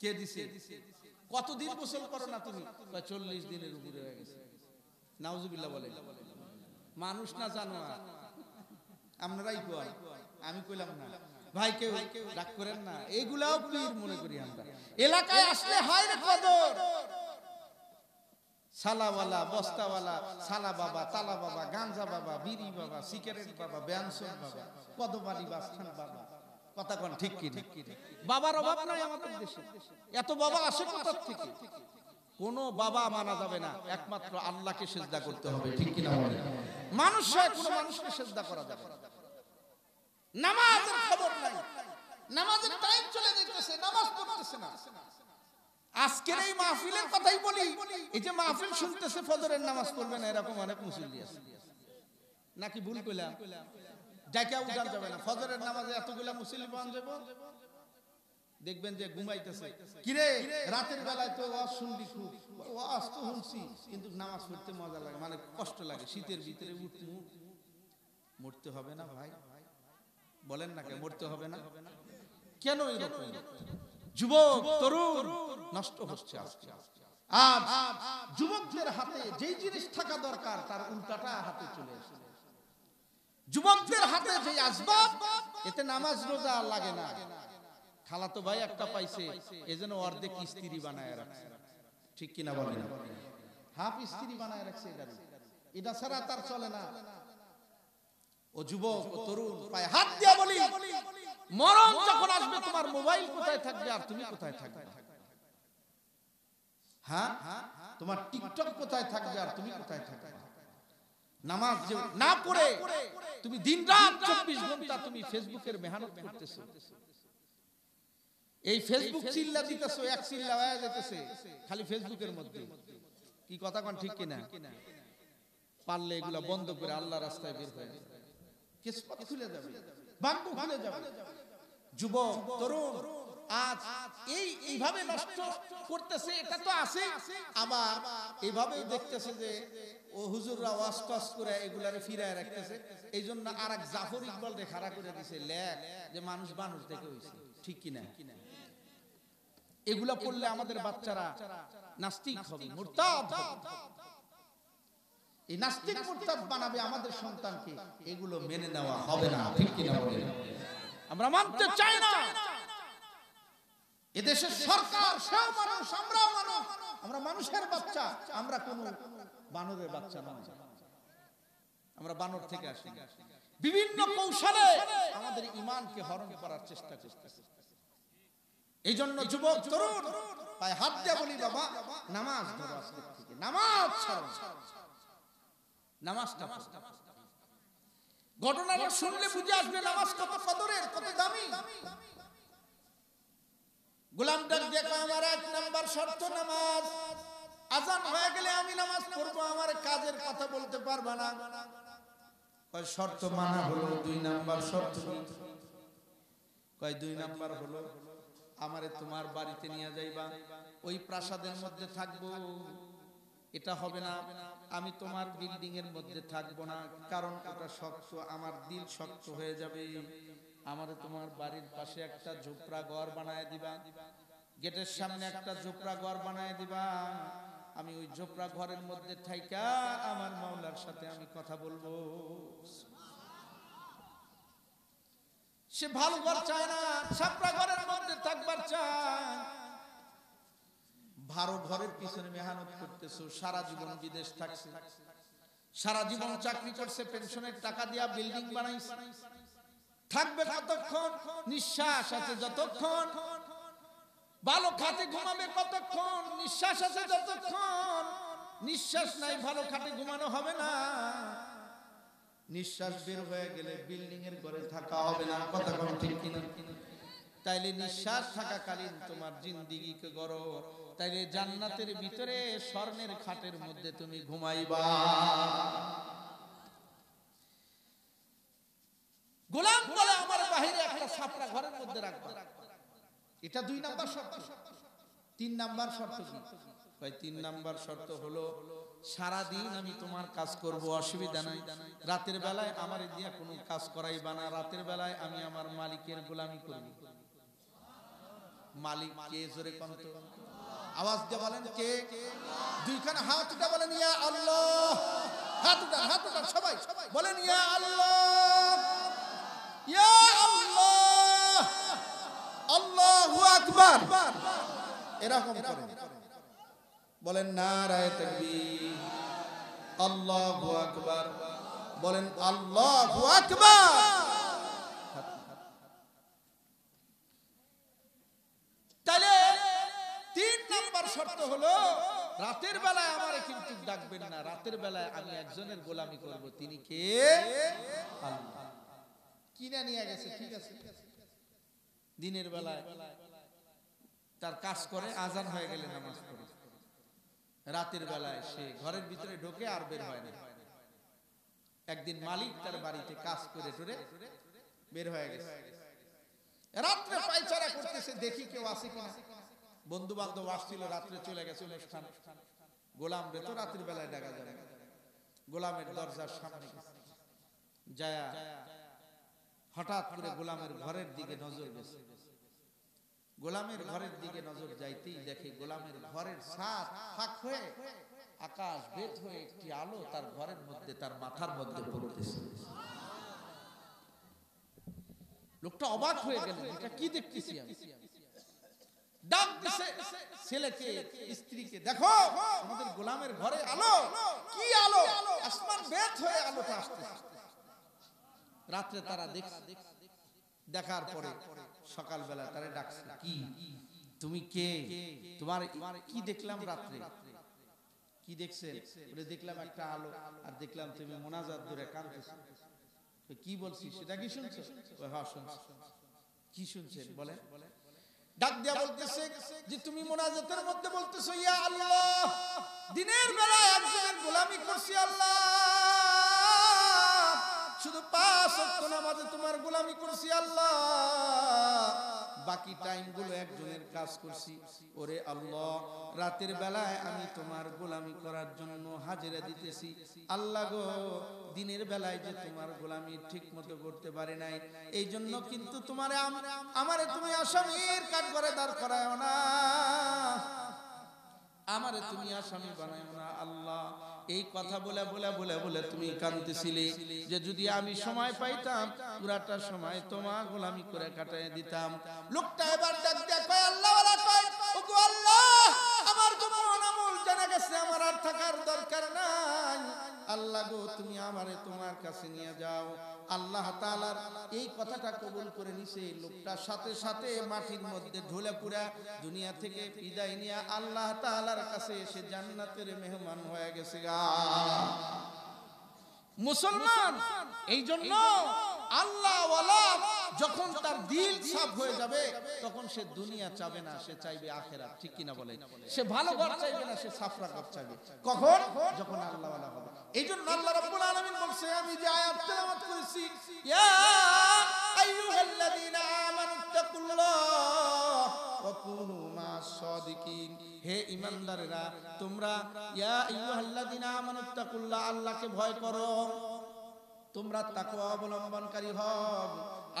কে দিছে? কতদিন গোসল করো না তুমি? চল্লিশ দিনের উপরে হয়ে গেছে। বলে। মানুষ না জানো আপনারাই কয় আমি কইলাম না। ভাই কেউ? রাগ করেন না। এইগুলাও পীর মনে করি আমরা। এলাকায় আসলে হয় রে কদর। সালাওয়ালা, বস্তাওয়ালা সালা বাবা তালা বাবা গাঞ্জা বাবা বিড়ি বাবা সিগারেট বাবা ব্যানসন বাবা পদবাড়ি বাস্থান বাবা কথা কোন ঠিক কি ঠিক বাবার অভাব নাই আমাদের দেশে। এত বাবা আসে থেকে? কোন বাবা মানা যাবে না। একমাত্র আল্লাহকে সেজদা করতে হবে, ঠিক কিনা বলে মানুষ মানুষকে সেজদা করা যাবে নামাজের খবর নাই। নামাজের টাইম চলে যেতেছে নামাজ পড়তেছে না। আজকের এই মাহফিলের কথাই বলি। এই যে মাহফিল শুনতেছে ফজরের নামাজ পড়বে না এরকম অনেক মুসল্লি আছে। নাকি ভুল কইলাম? ডাকা উঠান যাবে না। ফজরের নামাজে এতগুলা মুসল্লি পাওয়া যাবে? দেখবেন যে ঘুমাইতেছে। কিরে? রাতের বেলায় তো ওয়াজ শুনলি খুব। ওয়াজ তো শুনছি কিন্তু নামাজ পড়তে মজা লাগে মানে কষ্ট লাগে। শীতের ভিতরে উঠতে মরতে হবে না ভাই। বলেন না কেন মরতে হবে না? কেন এরকম? যুবক, তরুণ, নষ্ট হচ্ছে আজকে। আজ যুবকদের হাতে যেই জিনিস থাকা দরকার, তার উল্টাটা হাতে চলে আসে। যুবকদের হাতে যে আসবাব, এতে নামাজ রোজা লাগে না। খালাতো ভাই একটা পাইছে এজন্য অর্ধেক স্ত্রী বানায় রাখছে। ঠিক কিনা বলেন? হাফ স্ত্রী বানায় রাখছে এটা এটা ছাড়া তার চলে না। ও যুবক, ও তরুণ, পায়ে হাত দিয়া বলি। মরণ যখন আসবে, তোমার মোবাইল কোথায় থাকবে আর তুমি কোথায় থাকবে? হ্যাঁ? তোমার টিকটক কোথায় থাকবে আর তুমি কোথায় থাকবে? নামাজ না পড়ে, তুমি দিন রাত চব্বিশ ঘণ্টা তুমি ফেসবুকের মেহনত এই ফেসবুক চিল্লা দিতেছো, এক চিল্লা হয়ে যেতেছে খালি ফেসবুকের মধ্যে। কি কথা কোন, ঠিক কিনা? পারলে এগুলা বন্ধ করে আল্লাহ রাস্তায় বের হয়ে কিসমত খুলে যাবে খুলে যাবে। যুবক, তরুণ, আজ এই এইভাবে নষ্ট করতেছে, এটা তো আছে। আবার এইভাবে দেখতেছে যে, ও হুজুররা ওয়াজ টস করে এগুলারে ফিরায় রাখতেছে। এই জন্য আর এক জাফর ইকবাল রে খাড়া করে দিছে, লেখ যে মানুষ মানুষ দেখে হইছে, ঠিক কিনা? এগুলা পড়লে আমাদের বাচ্চারা নাস্তিক হবে, মুরতাদ এই নাস্তিক মুরতাদ বানাবে আমাদের সন্তানকে, এগুলো মেনে নেওয়া হবে না, ঠিক কিনা বলেন? আমরা মানতে চাই না। এদেশের সরকার আমরা মানুষের বাচ্চা, আমরা কোন বানরের বাচ্চা নয় আমরা বানর থেকে আসি। বিভিন্ন কৌশলে আমাদের ইমানকে হরণ করার চেষ্টা করতেছে। এই জন্য যুবক, তরুণ, পায়ে হাত দিয়ে বলি, বাবা, নামাজ ধরো নামাজ ছাড়ো। না। নামাজটা পড়ো। ঘটনাটা শুনলে বুঝে আসবে নামাজ কত কদরের কত দামি। গোলাম ডাক কয়, আমার এক নাম্বার শর্ত নামাজ। আজান হয়ে গেলে আমি নামাজ পড়ব আমার কাজের কথা বলতে পারবা না। কয় শর্ত মানা হলো দুই নাম্বার শর্ত? কয় দুই নাম্বার হলো আমারে তোমার বাড়িতে নিয়ে যাইবা। ওই প্রাসাদের মধ্যে থাকব। এটা হবে না আমি তোমার বিল্ডিং এর মধ্যে থাকব না, কারণ ওটা শক্ত, আমার দিল শক্ত হয়ে যাবে। আমারে তোমার বাড়ির পাশে একটা ঝোপড়া ঘর বানায় দিবা, গেটের সামনে একটা ঝোপড়া ঘর বানায় দিবা। আমি ওই ঝোপড়া ঘরের মধ্যে থাইকা আমার মাওলার সাথে আমি কথা বলব। সে ভালো ঘর চায় না ছাপড়া ঘরের মধ্যে থাকবার চায়। ভালো ঘরের পিছনে মেহনত করতেছো, সারা জীবন বিদেশ থাকছে। সারা জীবন চাকরি করছে, পেনশনের টাকা দিয়া বিল্ডিং বানাইছে। থাকবে কতক্ষণ? নিঃশ্বাস আছে যতক্ষণ। ভালো খাতে ঘুমাবে কতক্ষণ? নিঃশ্বাস আছে যতক্ষণ। নিঃশ্বাস নাই, ভালো খাতে ঘুমানো হবে না। নিঃশ্বাস বের হয়ে গেলে বিল্ডিং এর ঘরে থাকা হবে না, কথা ঠিক কিনা? তাইলে নিঃশ্বাস থাকাকালীন তোমার জিন্দিগিকে গড়ো। তাইলে জান্নাতের ভিতরে স্বর্ণের খাটের মধ্যে তুমি ঘুমাইবা। গোলাম বলে আমার বাহিরে একটা ছাপড়া ঘরের মধ্যে রাখবা। এটা দুই নাম্বার শর্ত। তিন নাম্বার শর্ত কি? কয়, তিন নাম্বার শর্ত হলো সারা দিন আমি তোমার কাজ করব, অসুবিধা নাই। রাতের বেলায় আমার দিয়া কোনো কাজ করাইবা না। রাতের বেলায় আমি আমার মালিকের গোলামি করব মালিক কে জোরে কন্ত আওয়াজ দিয়ে বলেন কে? দুইখানে হাত উঠে বলেন, ইয়া আল্লাহ। হাত উঠান হাত উঠান সবাই বলেন, ইয়া আল্লাহ। ইয়া আল্লাহ। আল্লাহু আকবার। এরকম করেন বলেন, নারায়ে তাকবীর। আল্লাহু আকবার। বলেন, আল্লাহু আকবার তাহলে তিন নাম্বার শর্ত হলো, রাতের বেলায় আমারে কিন্তু ডাকবেন না। রাতের বেলায় আমি একজনের গোলামি করব, তিনি কে? কিনে নিয়ে গেছে, ঠিক আছে। দিনের বেলায় তার কাজ করে, আজান হয়ে গেলে নামাজ পড়ে। রাতের বেলায় সে ঘরের ভিতরে ঢোকে আর বের হয় না। একদিন মালিক তার বাড়িতে কাজ করে টরে বের হয়ে গেছে। রাত্রে পায়চারা করতেছে, দেখি কেউ আসে কিনা। বন্ধু বান্ধব আসছিল, রাত্রে চলে গেছে অনুষ্ঠান গোলাম রে, তো রাত্রি বেলায় ডাকা যাবে গোলামের দরজার সামনে। যায়া। হঠাৎ করে গোলামের ঘরের দিকে নজর গেছে। গোলামের ঘরের দিকে নজর যাইতেই দেখে গোলামের ঘরের ছাদ ফাঁক হয়ে আকাশ বেদ হয়ে একটি আলো তার ঘরের মধ্যে, তার মাথার মধ্যে পড়তেছে। লোকটা অবাক হয়ে গেল এটা কি দেখতেছি আমি? ডাক দিছে ছেলেকে দেখো গোলামের ঘরে আলো, কি আলো? আসমান বেদ রাত্রে তারা দেখ দেখার পরে সকালবেলা তারা ডাকছে, কি? তুমি কে? তোমার কি দেখলাম রাত্রে? কি দেখছেন? বলে, দেখলাম একটা আলো, আর দেখলাম তুমি মোনাজাত ধরে কাঁদতেছো। কি বলছি, সেটা কি শুনছো? হ্যাঁ শুনছি। কি শুনছেন? বলে ডাক দিয়া বলতেছে যে, তুমি মোনাজাতের মধ্যে বলতেছো, ইয়া আল্লাহ, দিনের বেলা একজনের গোলামি করছি আল্লাহ। শুধু পাঁচ নামাজে তোমার গোলামি করছি আল্লাহ। বাকি টাইমগুলো একজনের কাজ করছি। ওরে আল্লাহ, রাতের বেলায় আমি তোমার গোলামি করার জন্য হাজিরা দিতেছি। আল্লাহ গো, দিনের বেলায় যে তোমার গোলামি ঠিক মতো করতে পারে নাই এই জন্য কিন্তু তোমার আমারে তুমি আসামির কাঠ করে দাঁড় করায় না। আমারে তুমি আসামি বানায় না, আল্লাহ। এই কথা বলে বলে বলে বলে তুমি কাঁদতেছিলে যে যদি আমি সময় পাইতাম, পুরাটা সময় তোমার গোলামি করে কাটাই দিতাম। লোকটা এবার ডাক কয়, আল্লাহ আল্লাহ, আমার তোমার আমল জানা গেছে, আমার আর থাকার দরকার নাই। আল্লাহ গো, তুমি আমারে তোমার কাছে নিয়ে যাও। আল্লাহ তালার এই কথাটা কবুল করে নিছে। লোকটা সাথে সাথে মাটির মধ্যে ঢোলে পুরা দুনিয়া থেকে বিদায় নিয়ে আল্লাহ তালার কাছে এসে জান্নাতের মেহমান হয়ে গেছে গা। মুসলমান। এই জন্য আল্লাহ যখন তার দিল সাফ হয়ে যাবে, তখন সে দুনিয়া চাবে না, সে চাইবে আখেরা ঠিক কিনা বলে? সে ভালো ঘর চাইবে না, সে সাফরা ঘর চাইবে। কখন? যখন আল্লাহ হবে। এই জন্য আল্লাহ রাব্বুল আলামিন বলছে, আমি যে আয়াত তেলাওয়াত করেছি, ইয়া আইয়ুহাল্লাযীনা আমানু তাকুল্লাহ ওয়া কুনু হে ঈমানদারেরা তোমরা আল্লাহকে ভয় করো। তোমরা তাকওয়া অবলম্বনকারী হও,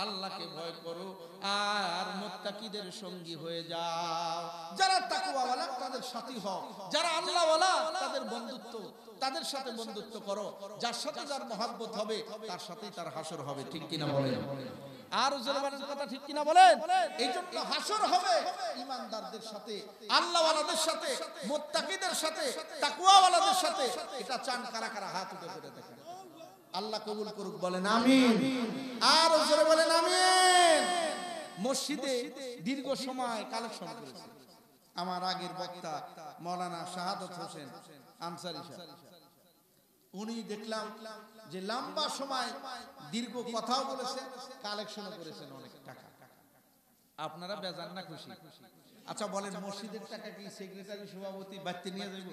আল্লাহকে ভয় করো, আর মুত্তাকিদের সঙ্গী হয়ে যাও। যারা তাকওয়াওয়ালা, তাদের সাথী হও। যারা আল্লাহওয়ালা, তাদের বন্ধুত্ব, তাদের সাথে বন্ধুত্ব করো। যার সাথে যার মহাব্বত হবে, তার সাথেই তার হাসর হবে। ঠিক কিনা বলেন? আর কথা ঠিক কিনা বলেন? এই জন্য হাসর হবে ইমানদারদের সাথে, আল্লাহওয়ালাদের সাথে, মোত্তাকিদের সাথে তাকওয়াওয়ালাদের সাথে। এটা চান কারা কারা? হাত উঠে করে দেখেন। আল্লাহ কবুল করুক, বলেন আমিন। আর জোরে বলেন আমিন। মসজিদে দীর্ঘ সময় কালেকশন করেছে। আমার আগের বক্তা মৌলানা শাহাদত হোসেন আনসারি উনি দেখলাম যে লম্বা সময় দীর্ঘ কথাও বলেছেন কালেকশনও করেছেন অনেক টাকা। আপনারা বেজান না খুশি? আচ্ছা বলেন, মসজিদের টাকা কি সেক্রেটারি সভাপতি বাড়তে নিয়ে যাইব?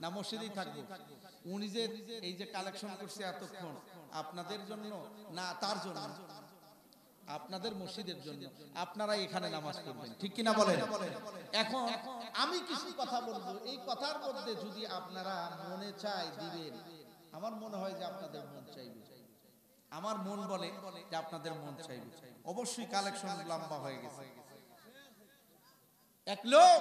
না, মসজিদেই থাকব। উনি যে এই যে কালেকশন করছে এতক্ষণ, আপনাদের জন্য? না, তার জন্য। আপনাদের মসজিদের জন্য। আপনারা এখানে নামাজ পড়বেন। ঠিক কিনা বলেন? এখন আমি কিছু কথা বলব। এই কথার মধ্যে যদি আপনারা মনে চায় দিবেন আমার মনে হয় যে আপনাদের মন চাইবে। আমার মন বলে যে আপনাদের মন চাইবে। অবশ্যই কালেকশন লম্বা হয়ে গেছে। এক লোক!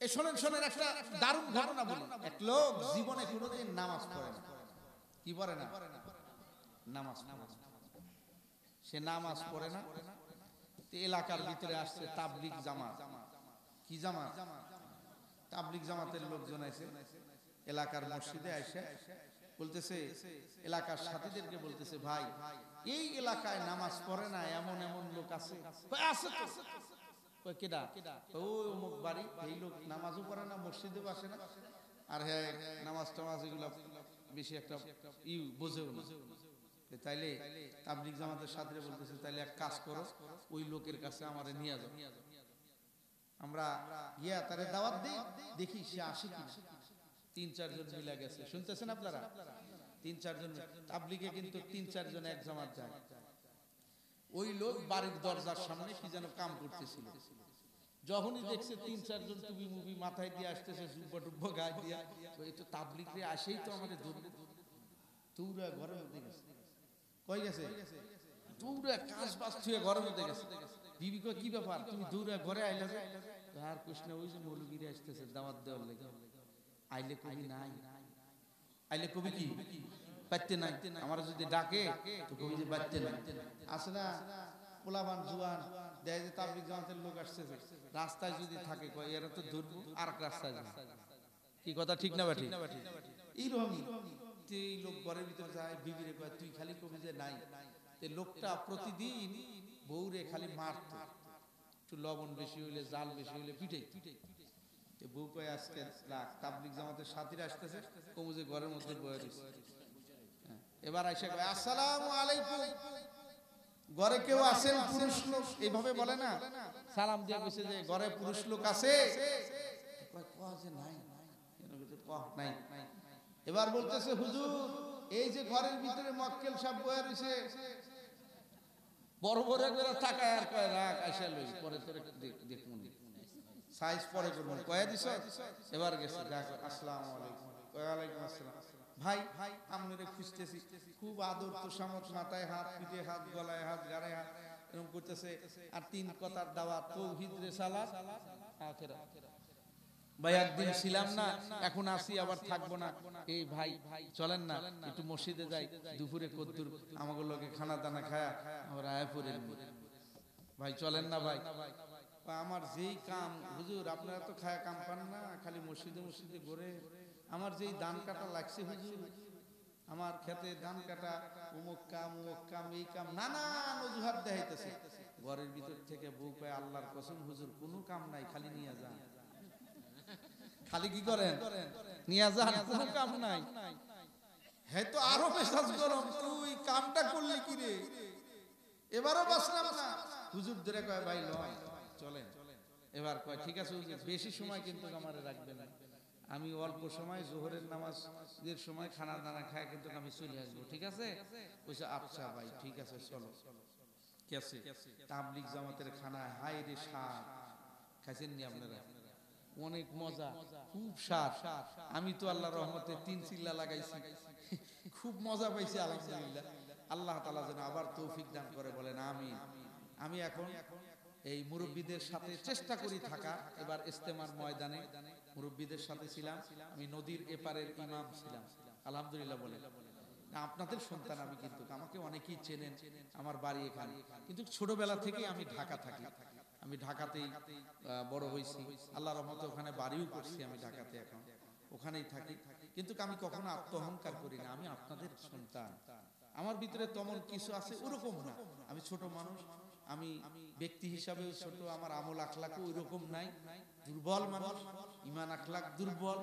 এ শোনেন শোনেন, একটা দারুণ ঘটনা এক লোক জীবনে কোনোদিন নামাজ পড়ে না। কি পড়ে না? নামাজ। সে নামাজ পড়ে না। এলাকার ভিতরে আসছে তাবলিক জামাত। কি জামাত? তাবলিক জামাতের লোকজন আছে এলাকার মসজিদে এসে বলতেছে, এলাকার সাথীদেরকে বলতেছে, ভাই, এই এলাকায় নামাজ পড়ে না, এমন এমন লোক আছে। কাজ করো, ওই লোকের কাছে আমারে নিয়ে আমরা গিয়া তারে দাওয়াত দিই, দেখি সে আসে কিনা। তিন, চারজন মিলে গেছে। শুনতেছেন আপনারা? তিন, চারজন তাবলিগে কিন্তু তিন, চারজন এক জামাত যায়। ওই লোক বাড়ির দরজার সামনে কি যেন কাম করতেছিল। যখনই দেখছে তিন, চারজন টুপি মুভি মাথায় দিয়ে আসতেছে, জুব্বা টুব্বা গায়ে দিয়ে এই তো তাবলিগ আসেই তো আমাদের ধরবে তুরা ঘরের মধ্যে গেছে। কই গেছে? তুরা কাজ বাস থুয়ে ঘরের মধ্যে গেছে। বিবি কয়, কি ব্যাপার? তুমি দৌড়া ঘরে আইলা যে? আর কৃষ্ণ ওই যে মৌলগিরি আসতেছে দাওয়াত দেওয়ার লেগে। আইলে কবি নাই। আইলে কবি কি? পাইতে নাই। আমার যদি ডাকে, তো কবি যে বাড়তে নাই। না পোলাবান জুয়ান, দেয় যে তাবলিক জামাতের লোক আসতেছে রাস্তায় যদি থাকে, কয়, এরা তো আর রাস্তায় যাবে। কি কথা ঠিক না বাঠি এইরকমই এই লোক ঘরের ভিতরে যায়, বিবিরে কয়, তুই খালি কবি যে নাই। লোকটা প্রতিদিন বউরে খালি মারতো। একটু লবণ বেশি হইলে, জাল বেশি হইলে পিটে তে আজকে তাবলিক জামাতের আসতেছে কমু যে ঘরের মধ্যে বয়ে দিছে হ্যাঁ, এবার কয় আসসালামু আলাইকুম। ঘরে কেউ আছেন পুরুষ লোক? এইভাবে বলে না? সালাম দিয়ে কইছে যে ঘরে পুরুষ লোক আছে? এবার বলতেছে হুজুর এই যে ঘরের ভিতরে মক্কেল সব বয়ে রইছে বড় বড় করে তাকায় আর কয় রাখ আইসা লই পরে তোরে দেখ- দেখমু নি। সাইজ পরে করব। কয়ে দিছ? এবার গেছে। দেখ আসসালামু আলাইকুম। কয় আলাইকুম আসসালাম। ভাই ভাই আপনারে খুঁজতেছি। খুব আদর তো সামত মাথায় হাত, পিঠে হাত, গলায় হাত গাড়ায় হাত, এরকম করতেছে। আর তিন কথার দাওয়াত তৌহিদ রেসালাত আখেরা ভাই, একদিন ছিলাম না, এখন আসি আবার থাকব না। এই ভাই, চলেন না, একটু মসজিদে যাই। দুপুরে কদ্দুর আমাকে লোকে খানা দানা খায়া আমরা আয় পড়ে ভাই, চলেন না ভাই। আমার যেই কাম, হুজুর, আপনারা তো খায়া কাম পান না, খালি মসজিদে মসজিদে ঘুরে। আমার যেই ধান কাটা লাগছে, হুজুর, আমার খেতে ধান কাটা, উমুক কাম উমুক কাম, এই কাম, নানান অজুহাত দেখাইতেছে। ঘরের ভিতর থেকে বউ পায়, আল্লাহর কসম, হুজুর, কোনো কাম নাই, খালি নিয়ে যান। খালি কি করেন? নিয়ে যান, কোনো কাম নাই। হ্যাঁ তো আরও মেসাজ গরম, তুই কামটা করলি কি রে? এবারও বাসলাম না। হুজুর ধরে কয়, ভাই, লয়। চলেন। এবার কয়, ঠিক আছে বেশি সময় কিন্তু আমারে আমি অল্প সময় জোহরের নামাজ সময় খানা দানা খায় কিন্তু আমি চলে আসব, ঠিক আছে? আচ্ছা ভাই, ঠিক আছে, চলো। কেসে তাবলিক জামাতের খানা হাই রে স্বাদ খাইছেন নি আপনারা? অনেক মজা, খুব স্বাদ। আমি তো আল্লাহ রহমতে তিন চিল্লা লাগাইছি। খুব মজা পাইছি, আলহামদুলিল্লাহ। আল্লাহ তালা যেন আবার তৌফিক দান করে বলেন আমি আমি এখন এই মুরব্বীদের সাথে চেষ্টা করি থাকা। এবার ইস্তেমার ময়দানে মুরব্বীদের সাথে ছিলাম। আমি নদীর এপারের ইমাম ছিলাম। আলহামদুলিল্লাহ বলে আপনাদের সন্তান আমি কিন্তু, আমাকে অনেকেই চেনেন, আমার বাড়ি এখানে। কিন্তু ছোটবেলা থেকে আমি ঢাকা থাকি। আমি ঢাকাতেই বড় হয়েছি। আল্লাহ রহমতে ওখানে বাড়িও করছি আমি ঢাকাতে এখন। ওখানেই থাকি। কিন্তু আমি কখনো আত্মহংকার করি না। আমি আপনাদের সন্তান। আমার ভিতরে তেমন কিছু আছে, ওরকম না। আমি ছোট মানুষ। আমি ব্যক্তি হিসাবেও ছোট, আমার আমল আখলাক ওই রকম নাই। দুর্বল মানুষ, ইমান আখলাক দুর্বল।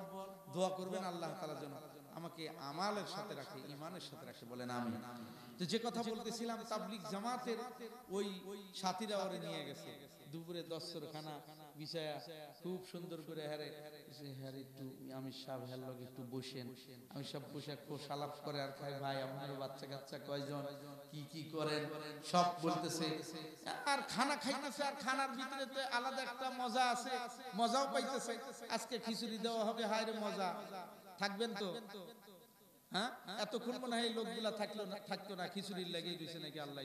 দোয়া করবেন আল্লাহ তালা যেন আমাকে আমালের সাথে রাখে ইমানের সাথে রাখে, বলেন আমি তো যে কথা বলতেছিলাম তাবলিক জামাতের ওই সাথীরা ওরে নিয়ে গেছে। দুপুরে দশ খানা খুব সুন্দর করে একটু আমি একটু বসেন। আমি সব করে আর খাই ভাই, আপনার বাচ্চা কাচ্চা কয়জন? কি কি করেন? সব বলতেছে। আর খানা খাইতেছে, আর খানার ভিতরে তো আলাদা একটা মজা আছে, মজাও পাইতেছে। আজকে খিচুড়ি দেওয়া হবে, হায় রে মজা। থাকবেন তো? হ্যাঁ? এতক্ষণ মনে হয় লোকগুলা থাকল না, থাকতো না, খিচুড়ির লেগেই রয়েছে নাকি আল্লাহ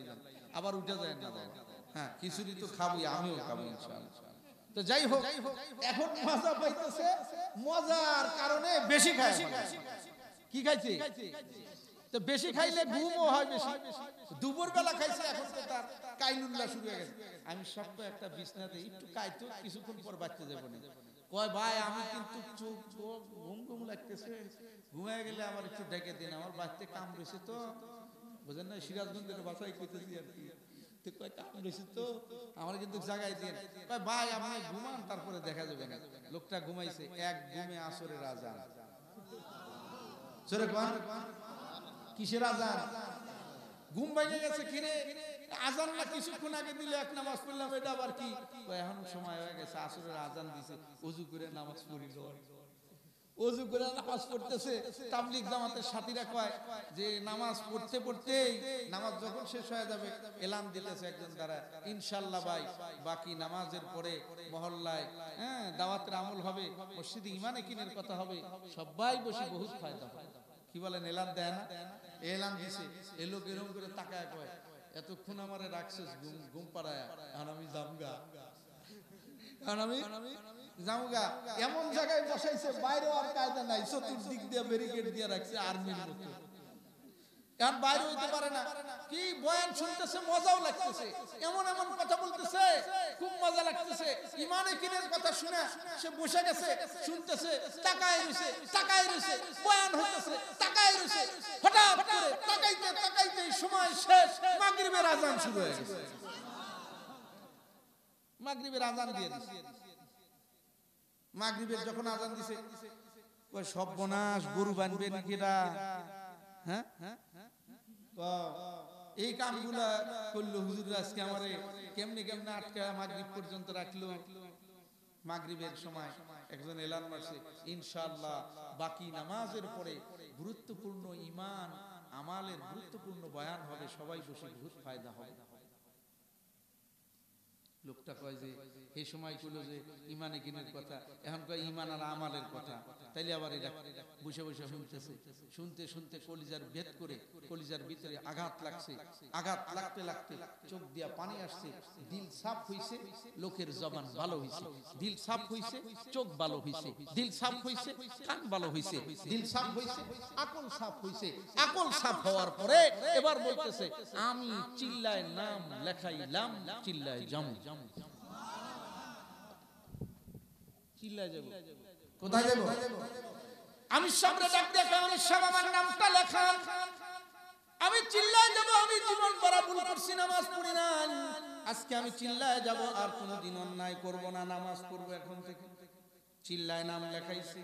আবার উঠে যায় না। হ্যাঁ খিচুড়ি তো খাবোই, আমিও খাব ইনশাআল্লাহ। তো যাই হোক এখন মজা পাইতেছে মজার কারণে বেশি খায় কি খাইছে? তো বেশি খাইলে ঘুমও হয় বেশি। দুপুর বেলা খাইছে এখন তো তার কাইলুল্লাহ শুরু হয়ে গেছে। আমি সব একটা বিছনাতে একটু কাইতো কিছুক্ষণ পর বাচ্চা যাব না। কয় ভাই আমি কিন্তু চোখ ঘুম ঘুম লাগতেছে। ঘুমিয়ে গেলে আমার একটু ডেকে দিন। আমার বাচ্চা কাম রয়েছে তো। বুঝেন না সিরাজগঞ্জের বাসায় কইতেছি আর কি। কয় কাম তো, আমার কিন্তু জাগাই কয়, ভাই ঘুমান, তারপরে দেখা যাবে না। লোকটা ঘুমাইছে, এক ঘুমে আসরের আজান। চলে কোন। কিসের আজান? ঘুম ভেঙে গেছে আজান না কিছুক্ষণ আগে দিলে এক নামাজ পড়লাম, এটা আবার কি? এখন সময় হয়ে গেছে, আসরের আজান দিছে অজু করে নামাজ পড়ি লয়। অজু করে নামাজ পড়তেছে তাবলিক জামাতের সাথীরা কয় যে নামাজ পড়তে পড়তেই নামাজ যখন শেষ হয়ে যাবে, এলান দিতেছে একজন দ্বারা ইনশাল্লাহ ভাই, বাকি নামাজের পরে মহল্লায় হ্যাঁ দাওয়াতের আমল হবে, মসজিদে ইমানে কিনের কথা হবে, সবাই বসে বহুত ফায়দা হবে কি বলেন, এলান দেয় না? এলান দিছে, এ লোক এরকম করে তাকায় কয়, এতক্ষণ আমারে রাখছিস, ঘুম ঘুম পাড়ায় আর আমি জামগা কারণ আমি জামগা এমন জায়গায় বসাইছে বাইরে আর কায়দা নাই, চতুর্দিক দিয়ে ব্যারিকেড দিয়ে রাখছে আর্মির মতো। এখন বাইরে হইতে পারে না। কি বয়ান শুনতেছে, মজাও লাগতেছে। এমন এমন কথা বলতেছে, খুব মজা লাগতেছে। ইমানে কিনের কথা শুনে সে বসে গেছে, শুনতেছে, তাকায় রইছে তাকায় রইছে বয়ান হইতেছে, তাকায় রইছে হঠাৎ করে তাকাইতে তাকাইতে সময় শেষ, মাগরিবের আজান শুরু হয়ে গেছে। মাগরিবের আজান দিয়ে দিছে। মাগরিবের যখন আজান দিছে কয় সর্বনাশ গরু বানবে নাকি রা হ্যাঁ? এই কামগুলা করল হুজুর আজকে আমারে কেমনে কেমনে আটকা মাগরিব পর্যন্ত রাখল? মাগরিবের সময় একজন এলান মারছে ইনশাআল্লাহ বাকি নামাজের পরে গুরুত্বপূর্ণ ইমান আমালের গুরুত্বপূর্ণ বয়ান হবে সবাই বসে বহুত ফায়দা হবে। লোকটা কয় যে এই সময় কইলো যে ইমানে কিনের কথা। এখন কয় ইমান আর আমালের কথা। তাইলে আবার এরা বসে বসে শুনতেছে। শুনতে শুনতে কলিজার ভেদ করে, কলিজার ভিতরে আঘাত লাগছে। আঘাত লাগতে লাগতে চোখ দিয়া পানি আসছে। দিল সাফ হইছে, লোকের জবান ভালো হইছে। দিল সাফ হইছে, চোখ ভালো হইছে। দিল সাফ হইছে, কান ভালো হইছে। দিল সাফ হইছে, আকল সাফ হইছে। আকল সাফ হওয়ার পরে এবার বলতেছে, আমি চিল্লায় নাম লেখাইলাম, চিল্লায় জামু চিল্লায় যাব। কোথায় যাব? আমি সামনে ডাক দেখে আমি সব আমার নামটা লেখান। আমি চিল্লায় যাব আমি জীবন ভুল করছি নামাজ পড়ি নাই। আজকে আমি চিল্লায় যাব আর কোনোদিন অন্যায় করব না নামাজ পড়ব এখন থেকে। চিল্লায় নাম লেখাইছে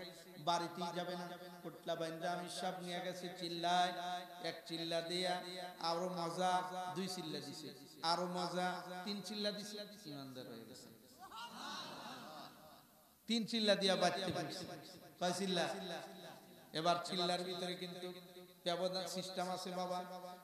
বাড়িতেই যাবে না। কোটলা বাইন্দা আমি সব নিয়ে গেছে চিল্লায়। এক চিল্লা দিয়া আরও মজা দুই চিল্লা দিছে। আরও মজা, তিন চিল্লা দিছে। ইমানদার হয়ে গেছে। তিন চিল্লা দিয়া বাড়তে পারছে কয় চিল্লা? এবার চিল্লার ভিতরে কিন্তু ব্যবধান সিস্টেম আছে বাবা।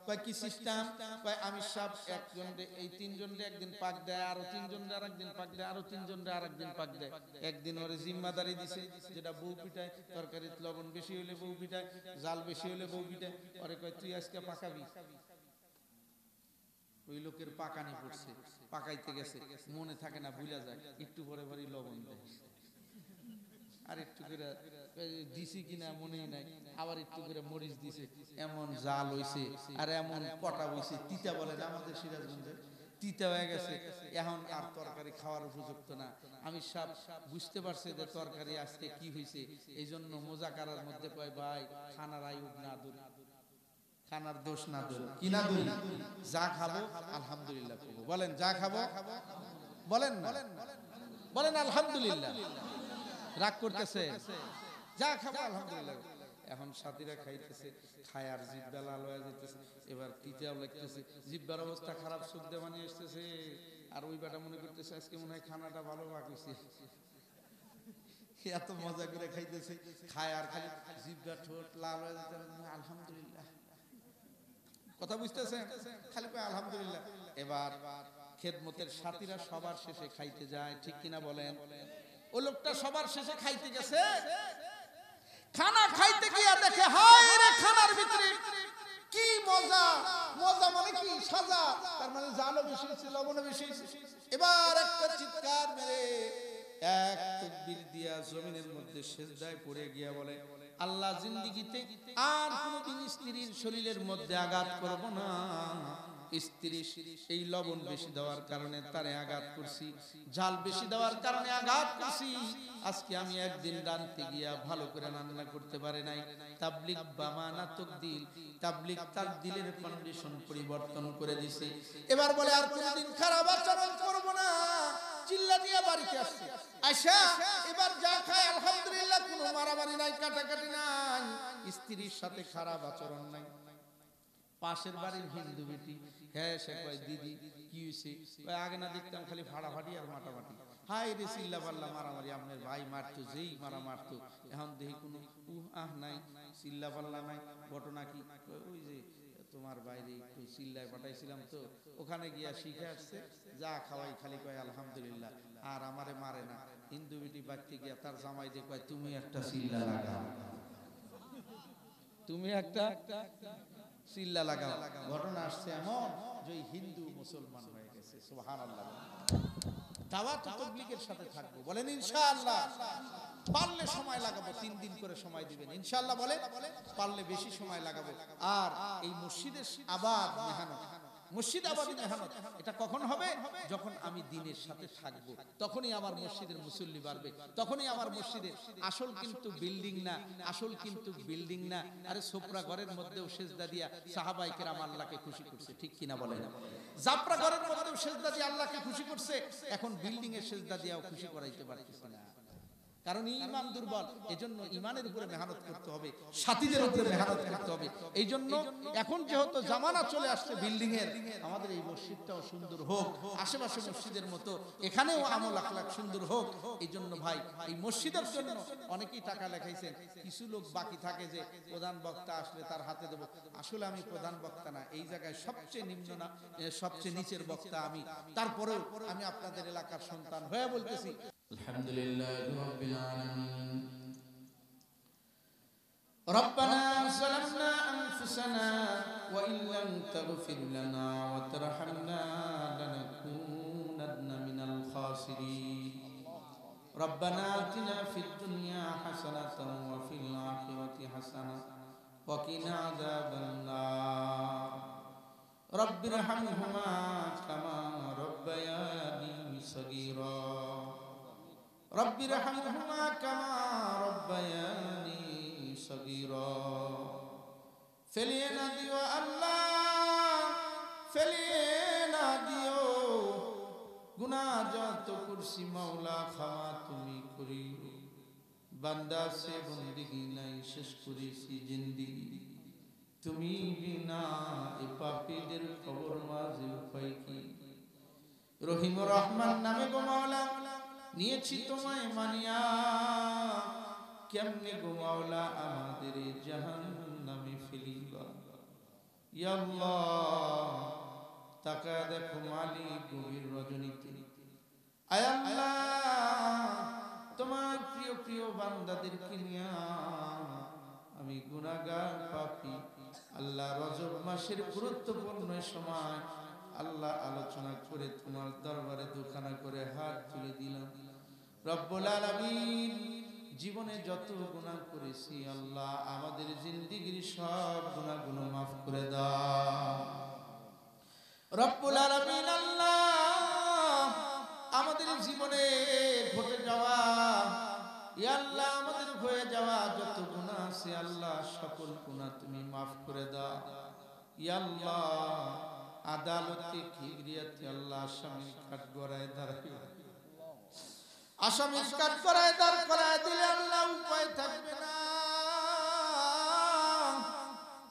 কয়, কি সিস্টেম কয়, আমি সব একজন এই তিনজন একদিন পাক দেয়, আরও তিনজন আর একদিন পাক দেয়, আরও তিনজন আর একদিন পাক দেয়। একদিন ওরে জিম্মাদারি দিছে, যেটা বউ পিটায় তরকারি লবণ বেশি হইলে বউ পিটায়, জাল বেশি হইলে বউ পিটায়। ওরে কয়, তুই আজকে পাকাবি? ওই লোকের পাকানি পড়ছে, পাকাইতে গেছে, মনে থাকে না ভুলা যায়, একটু পরে পরে লবণ দেয়। আর একটু করে দিছি কিনা মনেই নাই, আবার একটু করে মরিচ দিছে, এমন জাল হইছে, আর এমন কটা হইছে তিতা বলে আমাদের সিরাজগঞ্জে? তিতা হয়ে গেছে, এখন আর তরকারি খাওয়ার উপযুক্ত না। আমি সব বুঝতে পারছি যে তরকারি আজকে কি হয়েছে এই জন্য মোজাকারার মধ্যে কয়, ভাই, খানার আয়ুব না দূর। খানার দোষ না দূর কি না দূর যা খাব আলহামদুলিল্লাহ খাব বলেন যা খাব বলেন না। বলেন আলহামদুলিল্লাহ। রাগ করতেছে। যা খাব আলহামদুলিল্লাহ এখন সাথীরা খাইতেছে খায় আর জিব্বা লাল হয়ে যেতেছে এবার তিতাও লাগতেছে জিব্বার অবস্থা খারাপ শুদ্ধে মানে এসতেছে আর ওই বেটা মনে করতেছে আজকে মনে হয় খানাটা ভালো পাকিছে এত মজা করে খাইতেছে খায় আর খালি জিব্বা ঠোঁট লাল হয়ে যেতে আলহামদুলিল্লাহ। কথা বুঝতেছেন? খালি আলহামদুলিল্লাহ। এবার খেদমতের সাথীরা সবার শেষে খাইতে যায়, ঠিক কিনা বলেন? ও লোকটা সবার শেষে খাইতে গেছে। খানা খাইতে গিয়া দেখে, হায় রে খানার ভিতরে কি মজা মজা মানে কি? সাজা। তার মানে জালও বেশি হয়েছে, লবণও বেশি এবার একটা চিৎকার মেরে এক তকবীর দিয়া জমিনের মধ্যে সেজদায় পড়ে গিয়া বলে আল্লাহ জিন্দিগিতে আর কোনদিন স্ত্রীর শরীরের মধ্যে আঘাত করব না। স্ত্রী, এই লবণ বেশি দেওয়ার কারণে তারে আঘাত করছি, ঝাল বেশি দেওয়ার কারণে আঘাত করছি। আজকে আমি একদিন রানতে গিয়া ভালো করে রান্না করতে পারে নাই। তাবলিক বামানা তকদিল তাবলিক তার দিলের কন্ডিশন পরিবর্তন করে দিছে। এবার বলে, আর কোনোদিন খারাপ আচরণ করব না। চিল্লা দিয়ে বাড়িতে আসছে। আশা এবার যা খায়, আলহামদুলিল্লাহ, কোনো মারামারি নাই, কাটাকাটি নাই। স্ত্রীর সাথে খারাপ আচরণ নাই। পাশের বাড়ির হিন্দু বেটি হ্যাঁ সে কয়, দিদি, কি হয়েছে আগে না দেখতাম খালি ফাড়াফাড়ি আর মাটামাটি। হাই রে চিল্লা পাল্লা মারামারি, আপনার ভাই মারতো, যেই মারা মারতো। এখন দেখি কোনো উহ, আহ নাই চিল্লা পাল্লা নাই, ঘটনা কি? ওই যে তোমার বাইরে একটু চিল্লায় পাঠাইছিলাম তো, ওখানে গিয়া শিখে আসছে, যা খাওয়াই খালি কয়, আলহামদুলিল্লাহ। আর আমারে মারে না। হিন্দু বেটি বাড়তে গিয়া তার জামাই দিয়ে কয়, তুমি একটা চিল্লা লাগাও। তুমি একটা চিল্লা লাগাও। ঘটনা আসছে এমন যে হিন্দু মুসলমান হয়ে গেছে। সুবহানাল্লাহ। দাওয়াত ও তাবলীগের সাথে বলেন, ইনশাআল্লাহ। পারলে সময় লাগাবো। তিন দিন করে সময় দিবেন। ইনশাআল্লাহ বলে পারলে বেশি সময় লাগাবো। আর এই মসজিদের আবার মেহনত মেহনত। এটা কখন হবে? যখন আমি দিনের সাথে থাকব। তখনই আমার মসজিদের মুসল্লি বাড়বে। তখনই আমার মসজিদের আসল কিন্তু বিল্ডিং না আসল কিন্তু বিল্ডিং না। আরে সোপরা ঘরের মধ্যেও সেজদা দিয়া সাহাবাই কেরাম আল্লাহকে খুশি করছে। ঠিক কিনা বলে না জাপরা ঘরের মধ্যেও সেজদা দিয়ে আল্লাহকে খুশি করছে। এখন বিল্ডিং এর সেজদা দিয়াও খুশি করাইতে পারতেছে না। কারণ ইমান দুর্বল এজন্য ইমানের উপরে মেহনত করতে হবে সাথীদের উপরে মেহনত করতে হবে। এই জন্য এখন যেহেতু জামানা চলে আসছে বিল্ডিং এর আমাদের এই মসজিদটাও সুন্দর হোক আশেপাশে মসজিদের মতো এখানেও আমল আখলাক সুন্দর হোক। এই জন্য ভাই এই মসজিদের জন্য অনেকেই টাকা লেখাইছেন কিছু লোক বাকি থাকে যে প্রধান বক্তা আসলে তার হাতে দেবো। আসলে আমি প্রধান বক্তা না এই জায়গায় সবচেয়ে নিম্ন না সবচেয়ে নিচের বক্তা আমি। তারপরেও আমি আপনাদের এলাকার সন্তান হয়ে বলতেছি الحمد لله رب العالمين. ربنا ظلمنا أنفسنا وإن لم تغفر لنا وترحمنا لنكونن من الخاسرين. ربنا آتنا في الدنيا حسنة وفي الآخرة حسنة وقنا عذاب النار. رب ارحمهما كما ربياني صغيرا. رب ارحمهما كما ربياني صغيرا ফেলিয়ে না দিও আল্লাহ ফেলিয়ে না দিও গুনা যত করছি মাওলা ক্ষমা তুমি করি বান্দা সে বন্দিগি নাই শেষ করেছি জিন্দিগি তুমি বিনা এ পাপীদের খবর মাঝে উপায় কি রহিম রহমান নামে গো মাওলা নিয়েছি তোমায় মানিয়া। কেমনে গো মাওলা আমাদের জাহান নামে ফেলিবা ইয়া আল্লাহ, তাকায় দেখো মালিক গভীর রজনীতে। তোমার প্রিয় প্রিয় বান্দাদের নিয়া আমি গুনাহগার পাপী। আল্লাহ রজব মাসের গুরুত্বপূর্ণ সময় আল্লাহ আলোচনা করে তোমার দরবারে দুখানা করে হাত তুলে দিলাম। রব্বুল আলামিন, জীবনে যত গুনাহ করেছি আল্লাহ আমাদের জিন্দিগির সব গুনাহগুলো মাফ করে দাও। রব্বুল আলামিন আল্লাহ, আমাদের জীবনে ঘটে যাওয়া আল্লাহ আমাদের হয়ে যাওয়া যত গুনাহ আছে আল্লাহ সকল গুনাহ তুমি মাফ করে দাও। আল্লাহ আদালতে কিবরিয়াতে আল্লাহ আসামি কাঠ গড়ায় দাঁড়াই আসামি কাঠ গড়ায় দাঁড় করায় দিলে আল্লাহ উপায় থাকবে না।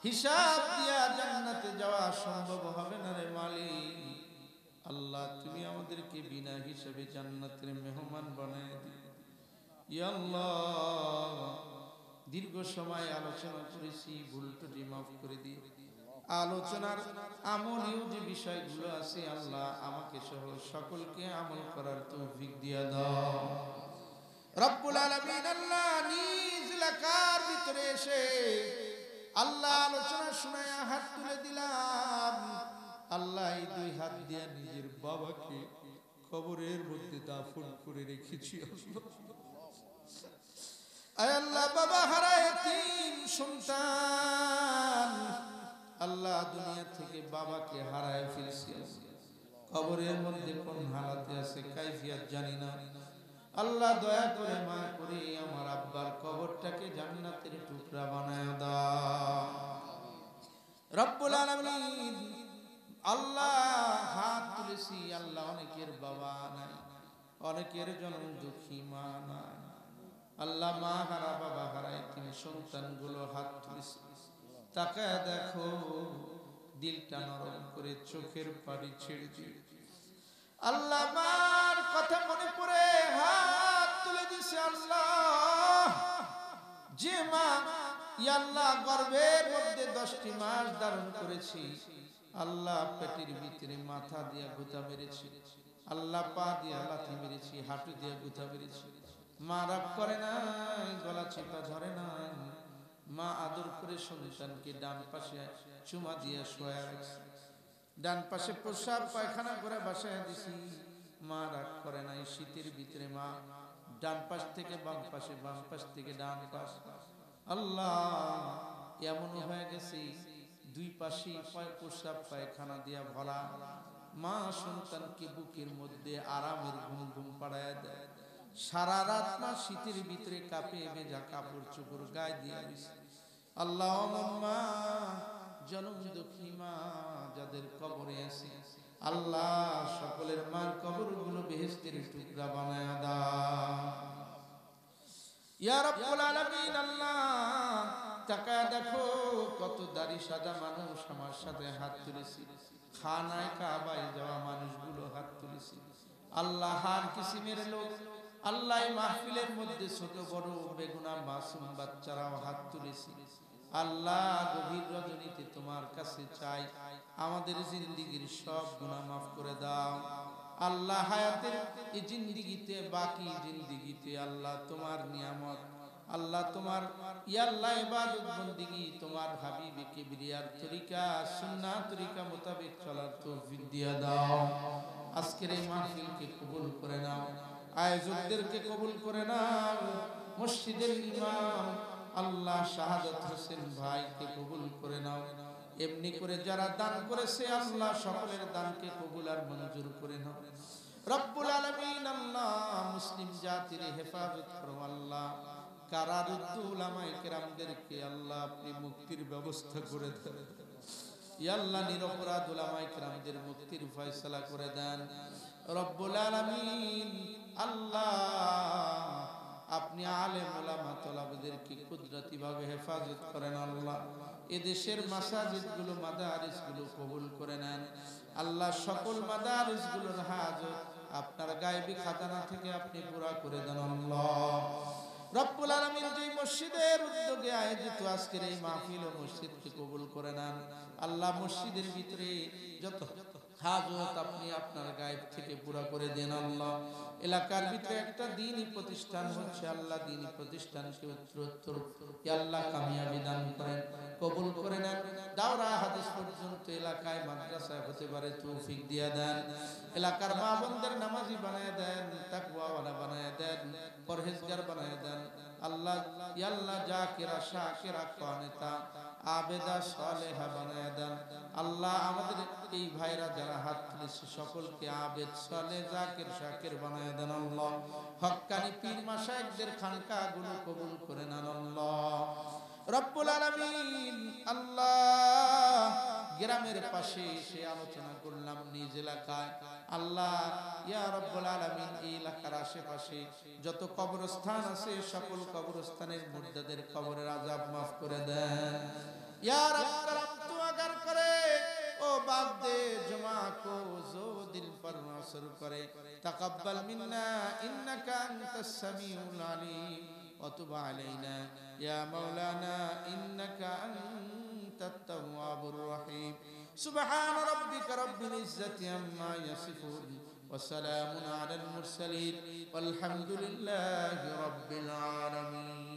হিসাব দিয়া জান্নাতে যাওয়া সম্ভব হবে না রে মালিক। আল্লাহ, তুমি আমাদেরকে বিনা হিসাবে জান্নাতের মেহমান বানায় দিও ইয়া আল্লাহ, দীর্ঘ সময় আলোচনা করেছি ভুল ত্রুটি মাফ করে দিও আলোচনার আমলীয় যে বিষয়গুলো আছে, আল্লাহ আমাকে সহ সকলকে আমল করার তৌফিক দিয়া দাও। রব্বুল আলামিন আল্লাহ নিজ এলাকার ভিতরে এসে আল্লাহ আলোচনা শুনায় হাত তুলে দিলাম। আল্লাহ এই দুই হাত দিয়ে নিজের বাবাকে কবরের মধ্যে দাফন করে রেখেছি আল্লাহ, বাবা হারায় তিন সন্তান। আল্লাহ দুনিয়া থেকে বাবাকে হারায় ফেলছি। কবরের মধ্যে কোন হালাতে আছে কাইফিয়াত জানি না। আল্লাহ দয়া করে মা করে আমার আব্বার কবরটাকে জান্নাতের টুকরা বানায় দাও। রব্বুল আলামিন, আল্লাহ হাত তুলেছি, আল্লাহ অনেকের বাবা নাই, অনেকের জন্ম দুঃখী মা নাই। আল্লাহ মা হারা বাবা হারায়, তিনি সন্তানগুলো হাত তুলেছি। তাকায় দেখো, দিলটা নরম করে চোখের পানি ছেড়ে দিয়ে আল্লাহ মার কথা মনে পড়ে, হাত তুলে দিছে আল্লাহ। যে মা ইয়া আল্লাহ গর্ভের মধ্যে দশটি মাস ধারণ করেছি। আল্লাহ পেটের ভিতরে মাথা দিয়া গুতা মেরেছি। আল্লাহ পা দিয়া লাথি মেরেছি, হাঁটু দিয়া গুতা মেরেছি। মা রাগ করে নাই, গলা চেপা ধরে নাই। মা আদর করে সন্তানকে ডান পাশে চুমা দিয়ে শোয়া রাখছে ডান পাশে প্রসাব পায়খানা করে বাসায় দিছি। মা রাগ করে নাই, শীতের ভিতরে মা ডান পাশ থেকে বাম পাশে, বাম পাশ থেকে ডান পাশ। আল্লাহ এমন হয়ে গেছে, দুই পাশে প্রসাব পায়খানা দিয়া ভরা। মা সন্তানকে বুকের মধ্যে আরামের ঘুম ঘুম পাড়ায় দেয়। সারা রাত মা শীতের ভিতরে কাঁপে ভেজা কাপড় চোপড় গায়ে দিয়ে দিছে। আল্লাহ মা জনম দুঃখী মা যাদের কবরে আছে, আল্লাহ সকলের মার কবরগুলো বেহেস্তের টুকরা বানায় টাকা দেখো কত দাড়ি সাদা মানুষ আমার সাথে হাত তুলেছি। খানায় কাবায় যাওয়া মানুষগুলো হাত তুলেছি। আল্লাহ হার কিসিমের লোক আল্লাহ মাহফিলের মধ্যে ছোট বড় বেগুনা মাসুম বাচ্চারাও হাত তুলেছি। আল্লাহ গভীর রজনীতে তোমার কাছে চাই। আমাদের জিন্দিগির সব গুনাহ মাফ করে দাও। আল্লাহ হায়াতের এই জিন্দিগিতে, বাকি জিন্দিগিতে আল্লাহ তোমার নিয়ামত, আল্লাহ তোমার ইয়াল্লাহ ইবাদত বন্দিগি, তোমার হাবিবে কিবরিয়ার তরিকা, সুন্নাহ তরিকা মোতাবেক চলার তৌফিক দিয়া দাও। আজকের এই মাহফিলকে কবুল করে নাও। আয়োজকদেরকে কবুল করে নাও। মসজিদের ইমাম আল্লাহ শাহাদত হোসেন ভাইকে কবুল করে নাও। এমনি করে যারা দান করেছে, আল্লাহ সকলের দানকে কবুল আর মঞ্জুর করে নাও। রব্বুল আলামিন আল্লাহ মুসলিম জাতির হেফাজত করো আল্লাহ। কারারুদ্ধ উলামায়ে কেরামদেরকে আল্লাহ আপনি মুক্তির ব্যবস্থা করে দেন। ইয়া আল্লাহ নিরপরাধ উলামায়ে কেরামদের মুক্তির ফয়সালা করে দেন। রব্বুল আলামিন, আল্লাহ, আপনি আলেম ওলামা তলাবাদেরকে কুদরতি ভাবে হেফাজত করেন আল্লাহ? এদেশের মাসাজিদগুলো মাদারিসগুলো কবুল করে নেন। আল্লাহ সকল মাদারিসগুলোর হাজত আপনার গায়েবী খাজানা থেকে আপনি পুরা করে দেন আল্লাহ। আয়োজিত আজকের এই মাহফিল ও মসজিদকে কবুল করে নেন। আল্লাহ মসজিদের ভিতরে যত হাজত আপনি আপনার গায়েব থেকে পুরা করে দেন আল্লাহ। এলাকার ভিতরে একটা দিনই প্রতিষ্ঠান হচ্ছে, আল্লাহ দিনই প্রতিষ্ঠানকে উত্তরোত্তর আল্লাহ কামিয়াবি দান করেন, কবুল করে নেন। দাওরা হাদিস পর্যন্ত এলাকায়, মাদ্রাসায় হতে পারে তৌফিক দিয়া দেন। এলাকার মা বোনদের নামাজি বানায় দেন, তাকওয়াওয়ালা বানায় দেন, পরহেজগার বানায় দেন। আল্লাহ, ইয়া আল্লাহ জাকিরা শাকিরা কানিতা আবেদা সালেহা বানায় দেন। আল্লাহ আমাদের এই ভাইরা যারা হাত তুলেছে সকলকে আবেদ সালে জাকের, শাকের বানায় দেন আল্লাহ। হক্কানি পীর মাসায়কদের খানকা গুলো কবুল করে নেন আল্লাহ। আলোচনা করলাম নিজ এলাকার আশেপাশে যত কবরস্থান আছে, সকল কবরস্থানের মুর্দাদের কবরের আজাব মাফ করে দেন। ইয়া করে, ও বাপ দে, জমা কো, জো দিল পর নসর করে। তাকাব্বাল সামিউল আলিম। وتب علينا. يا مولانا إنك أنت التواب الرحيم. سبحان ربك رب العزة عما يصفون وسلام على المرسلين. والحمد لله رب العالمين.